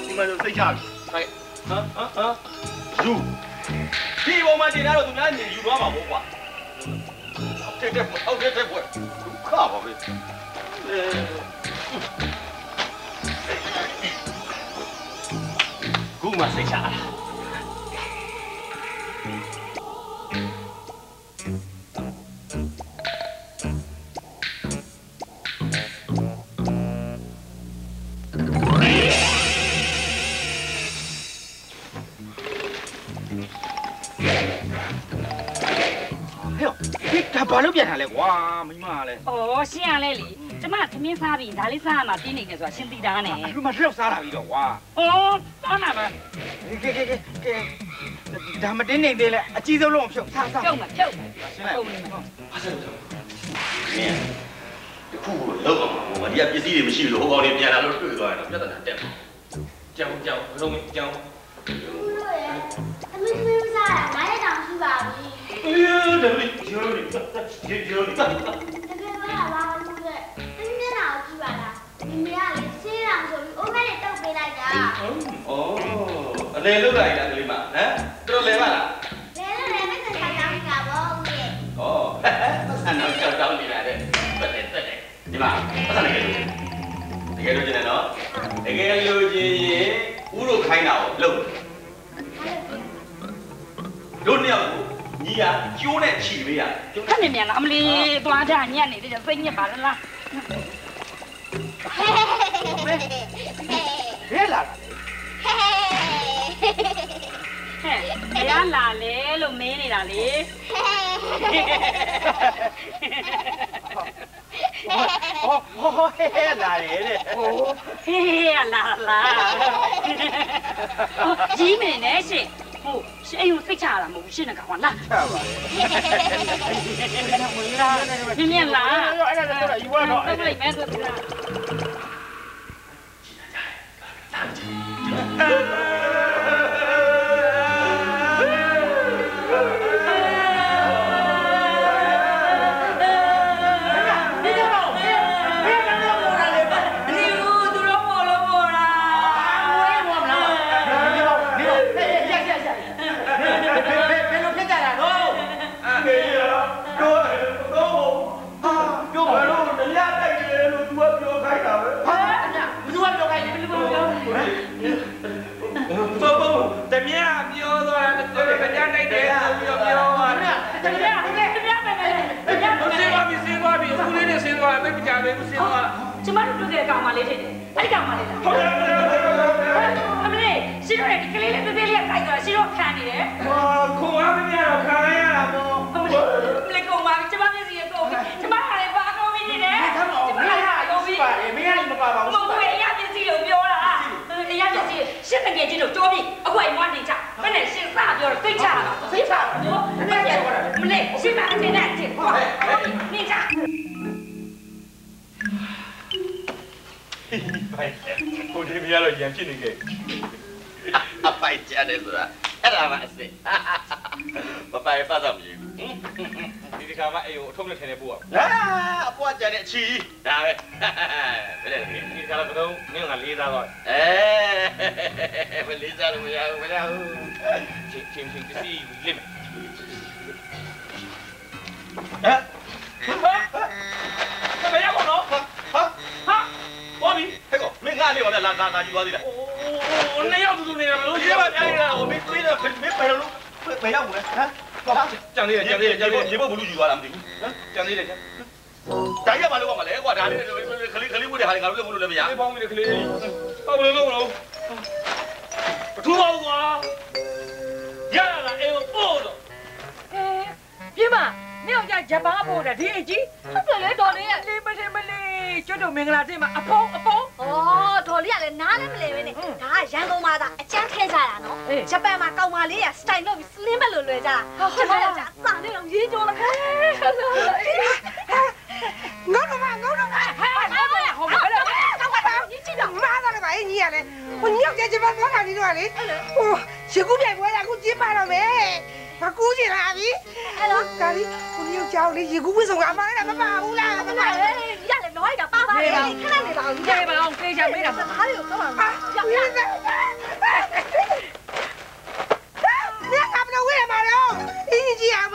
ဒီမှာစိတ်ချပြီဟဲ့ဟမ်ဟမ်ဟမ်ယူဒီပေါ်မှာတင်လာတော့သူများနေယူသွားမှာပေါ့ကွာတဲ့တဲ့ဟုတ်တဲ့တဲ့ဘွယ်ခါပါပဲကူမစိတ်ချဟဲ့ လို့ပြန်ထားလဲကွာမိမကလည်း။အော်ရှင်းရလဲလေ။ကျမသမင်းစားပြီးဒါလေးစားရမှာပြင်းနေတယ်ဆိုတာရှင်းသိတာနဲ့အခုမှတစ်ယောက်စားလာပြီတော့ကွာ။အော်တောင်းတာပါကဲကဲကဲကဲဒါမတင်းနေသေးလဲအကြီးဆုံးလုံးဖြုတ်စားစား။ဖြုတ်မှာဖြုတ်မှာရှင်းလိုက်မင်းတခုလောက်အောင်ဟိုမဒီကပစ္စည်းတွေမရှိလို့ဟိုကောင်တွေပြန်လာလို့တွေ့သွားတယ်တော့ပြဿနာတက်မှာကြောင်ကြောင်ဘလုံးကြောင်။ လေးဂျိုးလေးဂျိုးဂျိုးလေး။တကယ်တော့ဘာလို့လဲ။သမီးမျက်နှာကိုကြည့်ပါလား။ဒီမေကလေဆင်းအောင်ဆိုပြီးအိုးမဲနဲ့တုပ်ပေးလိုက်တာ။ဩအလေလောက်လိုက်တာကလေးမဟမ်တော်လေပါလားလဲလဲမဲ့ဆက်ဆိုင်တောင်းတာပေါ့ဦးရဲ့ဩဆန်တော့ကြောက်တောင်းနေတာတဲ့တက်တယ်တက်တယ်ဒီမှာပတ်စံနေကြလို့တကယ်လို့ကျင်တယ်နော်တကယ်လို့ကျင်ရင်ဥတို့ခိုင်းတာကိုလုပ်တို့နှစ်ယောက်ကို ညီကကျိုးနဲ့ချီပေးရ။ခက်နေမြန်လားအမလီသွားကြညက်နေတယ်စိတ်ညက်ပါလားဘယ်လာ။ဟဲ့ဘယ်လာလဲလို့မင်းနေတာလေဟောဟောဟဲဟဲလာတယ်တဲ့။ဟိုဟေးလာလာ။ကြီးမင်းနဲ့ရှင်။ ဟိုရှင်အိမ်ကိုစိတ်ချရတာမဟုတ်ဘူးရှင်ကကောင်လားချပါလေ။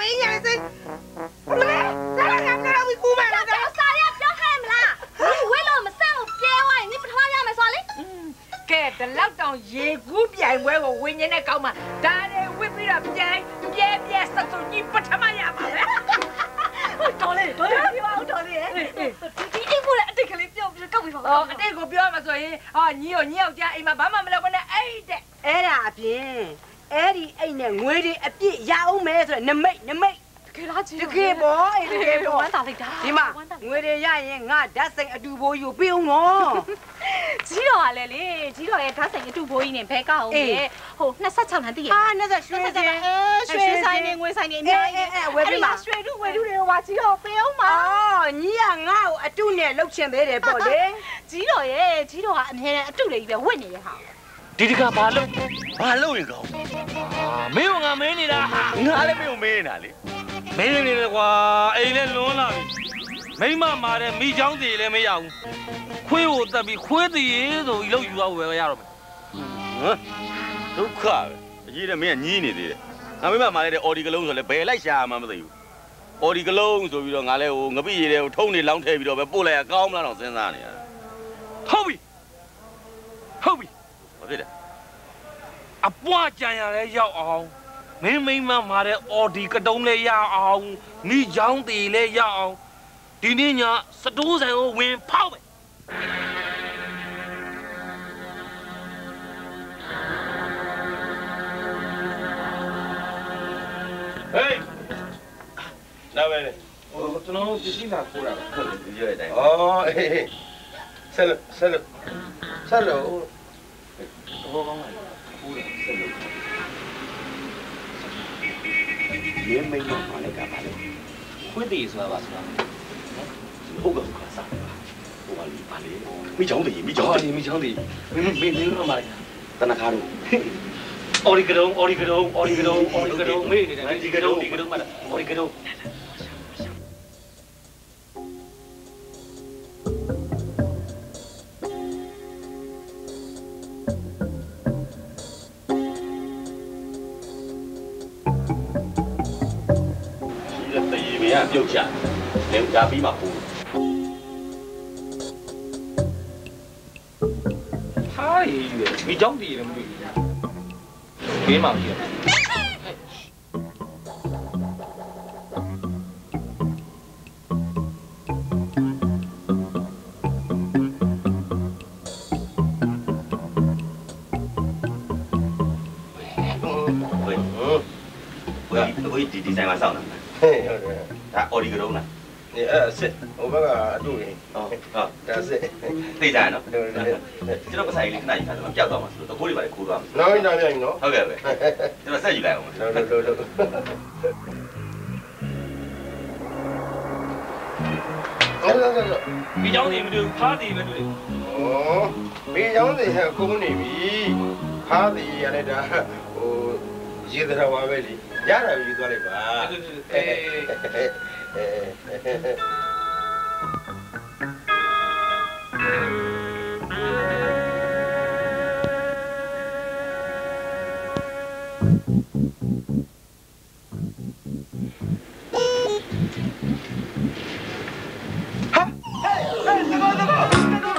အေးညာစိမလဲဒါလည်းငါငါတော့ဘူးမလားဒါစာရပြောခဲ့မလားဒီဝဲလို့မဆက်လို့ပြဲသွားရင်ဒီပထမရမယ်ဆိုလေကဲဒီလောက်တောင်ရေကူးပြိုင်ပွဲကိုဝင်းနေတဲ့ကောင်းမှဒါတွေဝစ်ပြီးတော့ပြိုင်ပြဲပြဲစက်စုံကြီးပထမရပါပဲတော်လေတော်လေဒီပါဦးတော်လေဒီအိမ်ကိုလည်းအတိတ်ကလေးပြောပြီးတော့ကောက်ပြီးပါဦးအတိတ်ကိုပြောမှဆိုရင်ဟာညီရောညီယောက်ျားအိမ်မှာဘာမှမလုပ်ဘဲနဲ့အဲ့တဲ့အဲ့ဒါအပြင် အဲ့ဒီအိတ်နဲ့ငွေတွေအပြည့်ရအောင်မဲဆိုနမိတ်နမိတ်ကဲလားကြီးတကယ်ပေါ့အဲ့တကယ်ပေါ့ဝမ်းသာလိုက်တာဒီမှာငွေတွေရရင်ငါဓာတ်စိန်အတူဘိုးယူပေးအောင်နော်ကြီးတော်ကလည်းလေကြီးတော်ရဲ့ဓာတ်ဆိုင်အတူဘိုးကြီးနဲ့ဘဲကောက်အောင်လေဟို26လမ်းတည်းရအာ20ရွှေစင်ရွှေဆိုင်နဲ့ငွေဆိုင်နဲ့အများကြီးအဲဝယ်ပေးပါရွှေတုငွေတုတွေကပါကြီးတော်ပေးအောင်ပါအော်ညီကငါ့ကိုအတုနဲ့လှုပ်ချင်သေးတယ်ပေါ့လေကြီးတော်ရဲ့ကြီးတော်ကအမြဲတမ်းအတူလေးကြီးပဲဝတ်နေရဟာ ဒီတကဘာလို့ဘာလို့ရင်ကောင်းအာမင်းကငါမင်းနေတာဟာငါလည်းမင်းကိုမေးနေတာလေမင်းနေတယ်ကွာအိမ်လည်းလွန်းလာပြီမိမမာတဲ့မိချောင်းတည်လည်းမရဘူးခွေးကိုတက်ပြီးခွေးတည်ဆိုပြီးလောက်ယူအောင်ပဲရတော့မယ်ဟမ်ဒုက္ခပဲအကြီးတဲ့မင်းကညင်းနေသေးတယ်ငါမိမမာလိုက်တဲ့အော်ဒီကလုံးဆိုလဲဘယ်လိုက်ရှာမှမသိဘူးအော်ဒီကလုံးဆိုပြီးတော့ငါလဲဟိုငပိရည်တဲ့ဟိုထုံးနေလောင်းထည့်ပြီးတော့ပဲပို့လိုက်ရကောင်းမလားတော့စဉ်းစားနေရတာဟုတ်ပြီဟုတ်ပြီ ဘာဖြစ်လဲအပွားကြံရလဲရောက်အောင်မင်းမိမမာတဲ့အော်ဒီကတုံးလဲရအောင်မိချောင်းတည်လဲရအောင်ဒီနေ့ညစတိုးဆိုင်ကိုဝင်ဖောက်မယ်ဟေးလာပဲလေဟိုကျွန်တော်တို့ပစ္စည်းလာခိုးတာပါဟုတ်တယ်ဒီရတဲ့အတိုင်းဩအေးဟေးဆက်လို့ဆက်လို့ဆက်လို့ ဟိုကောင်းပါလားမင်းမိမမာလိုက်ကဘာလဲခွေးတည်ဆိုတာပါဆိုတာဟုတ်ကဲ့ခါစားဟိုပါလေပါလေမိချောင်းတည်မိချောင်းဟောတဒီည်မိချောင်းတည်မင်းမင်းမင်းကမာလိုက်တနခါတို့အော်ဒီကတုံးအော်ဒီကတုံးအော်ဒီကတုံးအော်ဒီကတုံးမေးနေတယ်ဒီကတုံးဒီကတုံးမလားအော်ဒီကတုံး တဲ့တည်မင်းကပြုတ်ချလေဒါပြီးမှပို့ဟာရီးတယ်မိချောင်းတည်တယ်မသိဘူးဘေးမှာကြည့်ရဝေးဝေးဝေးဒီဒီဇိုင်းမှာစောင့်နေတာဟေးဟုတ်တယ် ဒါအော်ဒီကလုံးလားဒီအဲ့စစ်ဟိုဘက်ကအတူကြီးဟုတ်ဟုတ်ဒါစစ်သိကြရနော်ကျွန်တော်ပဆိုင်လေးခဏယူထားတယ်ပျောက်သွားမှာဆိုတော့တကိုးလေးပါလေခိုးသွားမှာနောက်ရင်တော့ပြန်နော်ဟုတ်ကဲ့ပဲကျွန်တော်ဆက်ယူလိုက်အောင်လို့လို့လို့ဟုတ်လားလို့မိချောင်းတည်မတွေ့ဘူးဖားတည်ပဲတွေ့ဩမေးချောင်းတွေဟဲ့ကုန်းနေပြီဖားသည်ရတဲ့ဒါဟိုရေသရဝါပဲလေရတာယူသွားလိုက်ပါအေး はっ、はい、はい、すごいすごい！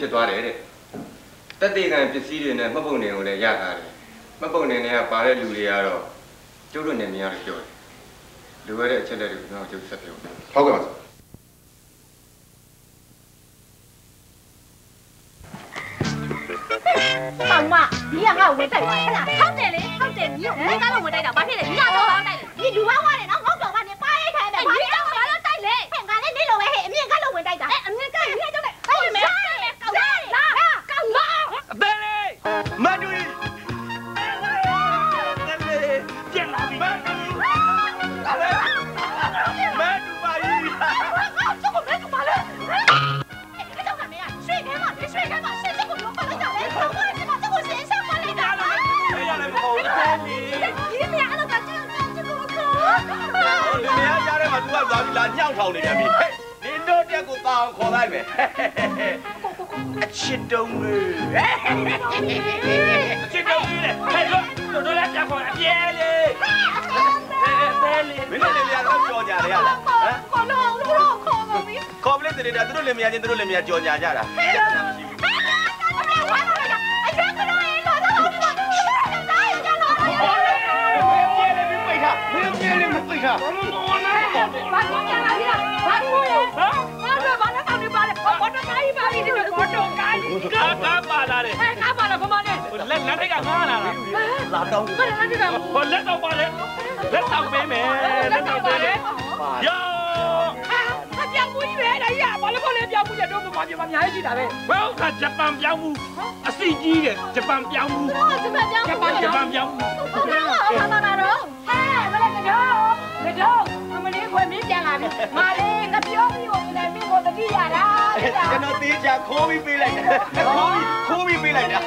ဖြစ်သွားတယ်တဲ့တတိယပစ္စည်းတွေနဲ့မှတ်ပုံတွေကိုလည်းရထားတယ်မှတ်ပုံတွေနဲ့ကပါတဲ့လူတွေကတော့ကျုပ်တို့နေမြင်ရတယ်ပြောတယ်လူရတဲ့အချက်လက်တွေကိုကျွန်တော်ကျုပ်ဆက်ပြောမယ်ဟုတ်ကဲ့ပါ妈妈，ဒီကငါ့ကိုဝင်တိုက်ပါလားဟုတ်တယ်လေဟုတ်တယ်မြင်မင်းကတော့ဝင်တိုက်တာဘာဖြစ်လဲဒီကတော့ဘာတိုက်လဲဒီလူဘာဝါတယ်နော်ငေါ့တော်ကနေပါရိုက်ထိုင်တယ်ဘာကြောင့်ဘာလို့တိုက်လဲဟဲ့ငါလည်းနေလို့ပဲဟဲ့အမြင်ကတော့ဝင်တိုက်တာအဲအမြင်ကမြင်ကြောက်တယ်ဟဲ့မဲကောင်းလာကောင်းလာအသေးလေးမတ်တူကြီးပြန်လာပြီမတ် လာညှောက်ထောင်နေပြန်ပြီဟဲ့နင်တို့တက်ကိုပါအောင်ခေါ်လိုက်မယ် အချစ်တုံးလေအချစ်တုံးလေဟဲ့တို့တို့လည်းပြန်ခေါ်အပြဲလေဘယ်လေမင်းတို့လည်းပြန်တော့ကြော်ညာတယ်ရလားဟမ်ခေါ်လို့တို့ခေါ်ပါပြီခေါ်ပလက်တယ်တာတို့လည်းမရချင်းတို့လည်းမရကြော်ညာကြတာဟဲ့မရှိဘူးမင်းမင်းမပိတ်တာဘာလို့တော့လဲဘာလို့လဲဘာလို့လဲ တော်ကားကြီးပါပြီဒီတော့တော်ကားကြီးကားကားပါလာတယ်ဟဲ့ကားပါလာဘမနဲ့လက်လက်ထိတ်ကငားလာတာလာတောင်းတယ်လက်ထိတ်ကဟောလက်တော့ပါလေလက်တော့ပေးမယ်လက်တော့ပေးမယ်ရောပြောင်းမှုကြီးပဲဒါကြီးကဘာလို့ခေါ်လဲပြောင်းမှုကြတော့ဘာပြောင်းမအများကြီးရှိတာပဲဘယ်ဥစ္စာဂျပန်ပြောင်းမှုအစီကြီးတယ်ဂျပန်ပြောင်းမှုဂျပန်ပြောင်းမှုဂျပန်ပြောင်းမှုဟုတ်ကဲ့ဟာမမတော့ဟဲ့ဘယ်လဲကတော့ကတော့မလေးခွေမင်းပြန်လာပြီမာလေးကပြောပြီးဟို ကိုတတိရတာကျွန်တော်သေးချာခိုးပြီးပေးလိုက်တယ်ခိုးပြီးခိုးပြီးပေးလိုက်တာ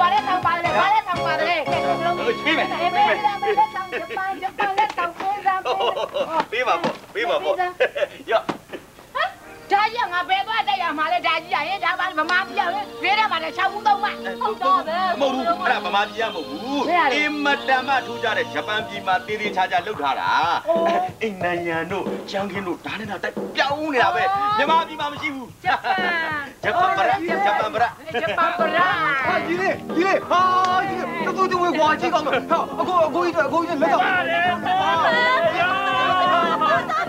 ဘာလဲတောင်းပါလဲဘာလဲတောင်းပါလဲကဲလုံးဟုတ်ရှိမယ်အေးမေးလာမေးတောင်းဂျပန်ဂျပန်လက်တောင်းပေးစမ်းပေးပါပေါ့ပေးပါပေါ့ရော့ ဒါကြီးကငါဘယ်သွားတက်ရမှာလဲဒါကြီးရရင်ဒါမှမမပြောင်းလေရဲမှာလည်း6ဦး3မှဟုတ်တော့ပဲမဟုတ်ဘူးအဲ့ဒါဗမာပြည်ကမဟုတ်ဘူးအင်မတန်မှထူးကြတဲ့ဂျပန်ပြည်မှာတည်တည်ချာချာလှုပ်ထားတာအိမ်နန်ယန်တို့ချန်ကင်းတို့ဒါနဲ့တော့တိုက်ပြောင်းနေတာပဲမြန်မာပြည်မှာမရှိဘူးဂျပန်ဂျပန်ဗရဂျပန်ဗရဂျပန်ပရာဟာကြီးလေးကြီးလေးဟာကြီးတူတူတူဝေကွာကြီးကောင်းမယ်ဟာအကိုအကိုကြီးတို့အကိုကြီးလက်တော့ပါတယ် ယော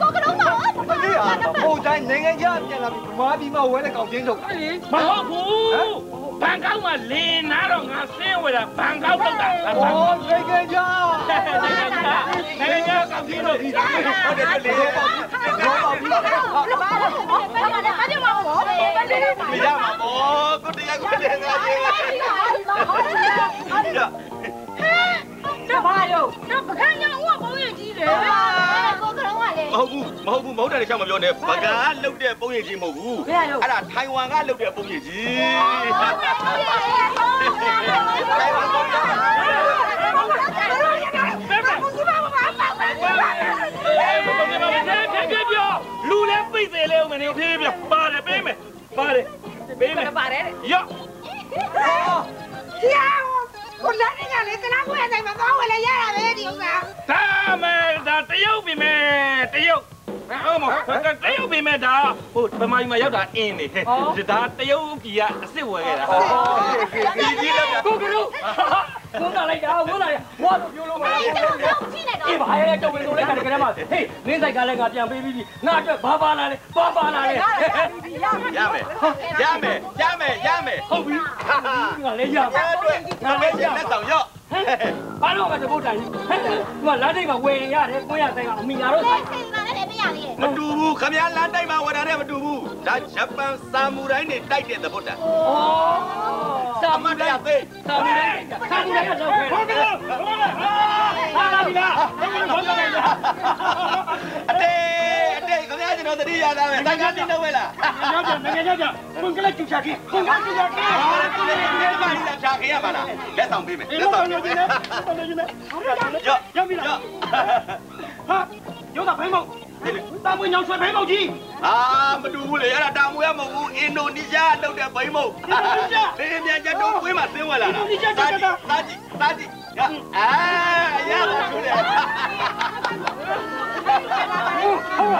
ကိုကလုံးမဟုတ်မလေးဟာဟိုတိုင်းနိုင်ငံခြားပြန်လာပြီဗမာပြည်မှာဝဲတဲ့ကောင်ချင်းတို့မဟုတ်ဘူးဘန်ကောက်မှာလင်းနာတော့ငါဆင်းဝယ်တာဘန်ကောက်တော့တာဘန်ကောက်ဟော နိုင်ငံခြားနိုင်ငံခြားနိုင်ငံခြားကောက်ပြီးတော့ဟုတ်တယ်လေဘောပေါ့ဘောပေါ့ပြီးတော့ဘာလဲဘာလဲဘာလဲမဟုတ်ဘူးဘာလဲမရမှာဘောကိုတရားကိုတရားငါချင်းရတော့ဘာလို့တော့ပကန်းရောင်းကပုံရကြီးတယ်ကိုကလုံးကလေမဟုတ်ဘူးမဟုတ်ဘူးမဟုတ်တယ်ရှောက်မပြောနဲ့ဗကားလုတ်တဲ့ပုံရိပ်ကြီးမဟုတ်ဘူးအဲ့ဒါထိုင်ဝမ်ကလုတ်တဲ့ပုံရိပ်ကြီးလူလည်းပိတ်သေးလေဦးမနေဖြည်းဖြည်းပါတယ်ပေးမယ်ပါတယ်ပေးမယ်ပါတယ်ရော့ဒီဟာ ကိုလာနေကလေကနာကိုရတိုင်းမှာသွားဝယ်လဲရတာပဲဒီဥစ္စာဒါမယ်ဒါတရုတ်ပြီမယ်တရုတ် ဟုတ်မဟုတ်တရုတ်ပြီမယ်ဒါဟိုဗမာပြည်မှာရောက်တာအင်းနေဒါတရုတ်ပြည်ကအစ်စ်ဝယ်ခဲ့တာဒီကြီးလည်းကိုကလူကိုလာလိုက်တာကိုလာရဘွားတို့ပြောလို့မလားအေးဘာရဲတော့ဝင်လို့လိုက်တယ်ကလေးမဟေးနင်းဆိုင်ကလည်းငါပြန်ပေးပြီးငါအတွက်ဘာပါလာလဲဘာပါလာလဲရမယ်ရမယ်ရမယ်ရမယ်ဟုတ်ပြီငါလည်းရငါအတွက်ငါလည်းလက်ဆောင်ရော့ဘာလို့ကတပုတ်တိုင်ဟဲ့ဒီမှာလာတိုင်းမှာဝယ်ရတယ်ကိုရဆိုင်ကအမိညာတို့ဆိုင် မတူဘူးခမရလမ်းတိုက်မှာဝယ်တာနဲ့မတူဘူးဒါဂျပန်ဆာမူရိုင်းနေတိုက်တဲ့သဘောတာဩစာမရသေးစာမရစာမရကတော့ခဲဟုတ်ကဲ့ဟာလာပြီလားဟုတ်ကဲ့ဟုတ်ကဲ့အတေးအတေးခမရကျွန်တော်တတိရသားပဲတိုက်ကားတင်းတော့ပဲလားရောက်ကြငယ်ရောက်ကြဘုံကလေးကျူချခင်ဘုံကကျူချခင်ဟာလည်းကိုလည်းဒီနေ့မှလာချာခင်ရပါလားလက်ဆောင်ပေးမယ်လက်ဆောင်ပေးမယ်ရော့ရောက်ပြီလားဟာ ရုပ်ကဘိုင်းမောက်တာမွေးညောင်ဆွဲဘိုင်းမောက်ကြီးအာမတူဘူးလေအဲ့ဒါတာမူရမဟုတ်ဘူးအင်ဒိုနီးရှားလောက်တဲ့ဘိန်းမဟုတ်လေမြန်ကြတော့ကွေးမှာသင်းဝင်လာတာစားကြည့်စားကြည့်စားကြည့်အာရပါဘူးလေဟုတ်ကဲ့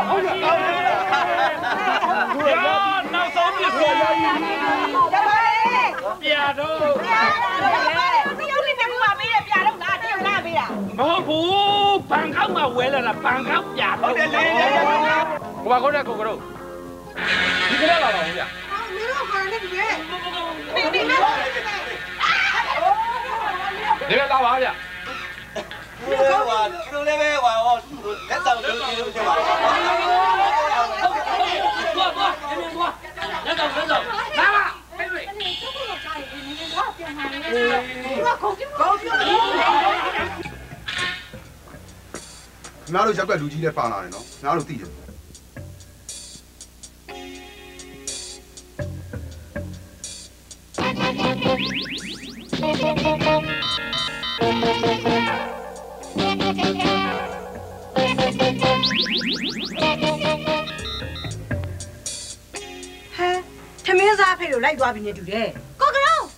ဟုတ်ကဲ့ရောနောက်ဆုံးပြည့်စုံတပါးလေပြတော့တရုတ် တာမဟုတ်ဘူးဘန်ကောက်မှာဝဲလာတာဘန်ကောက်ပြဟုတ်တယ်လေလေလေကိုပါခေါက်တဲ့ကိုကတော့ဒီကလာလာပါဘူးဗျာမင်းတို့ကလည်းဒီပဲဒီဒီလာဒီကလာပါဗျာဟိုကသူလည်းပဲဟောလက်ဆောင်လို့ကျေလို့ပြပါဟုတ်ပါဘူးဘာဘာအမေဘာလက်ဆောင်လက်ဆောင်လာပါဖေဖေ你这个也加一个，你你多少遍了？我恐惧，恐惧。 ခင်ဗျားတို့ရက်ွက်လူကြီးလည်းပါလာတယ်နော်ခင်ဗျားတို့သိတယ်ဟဲထမင်းစားဖေးလို့လိုက်သွားပြီနေတူတယ်ကိုကရောကိုကရောဒါစစ်ပဲသွား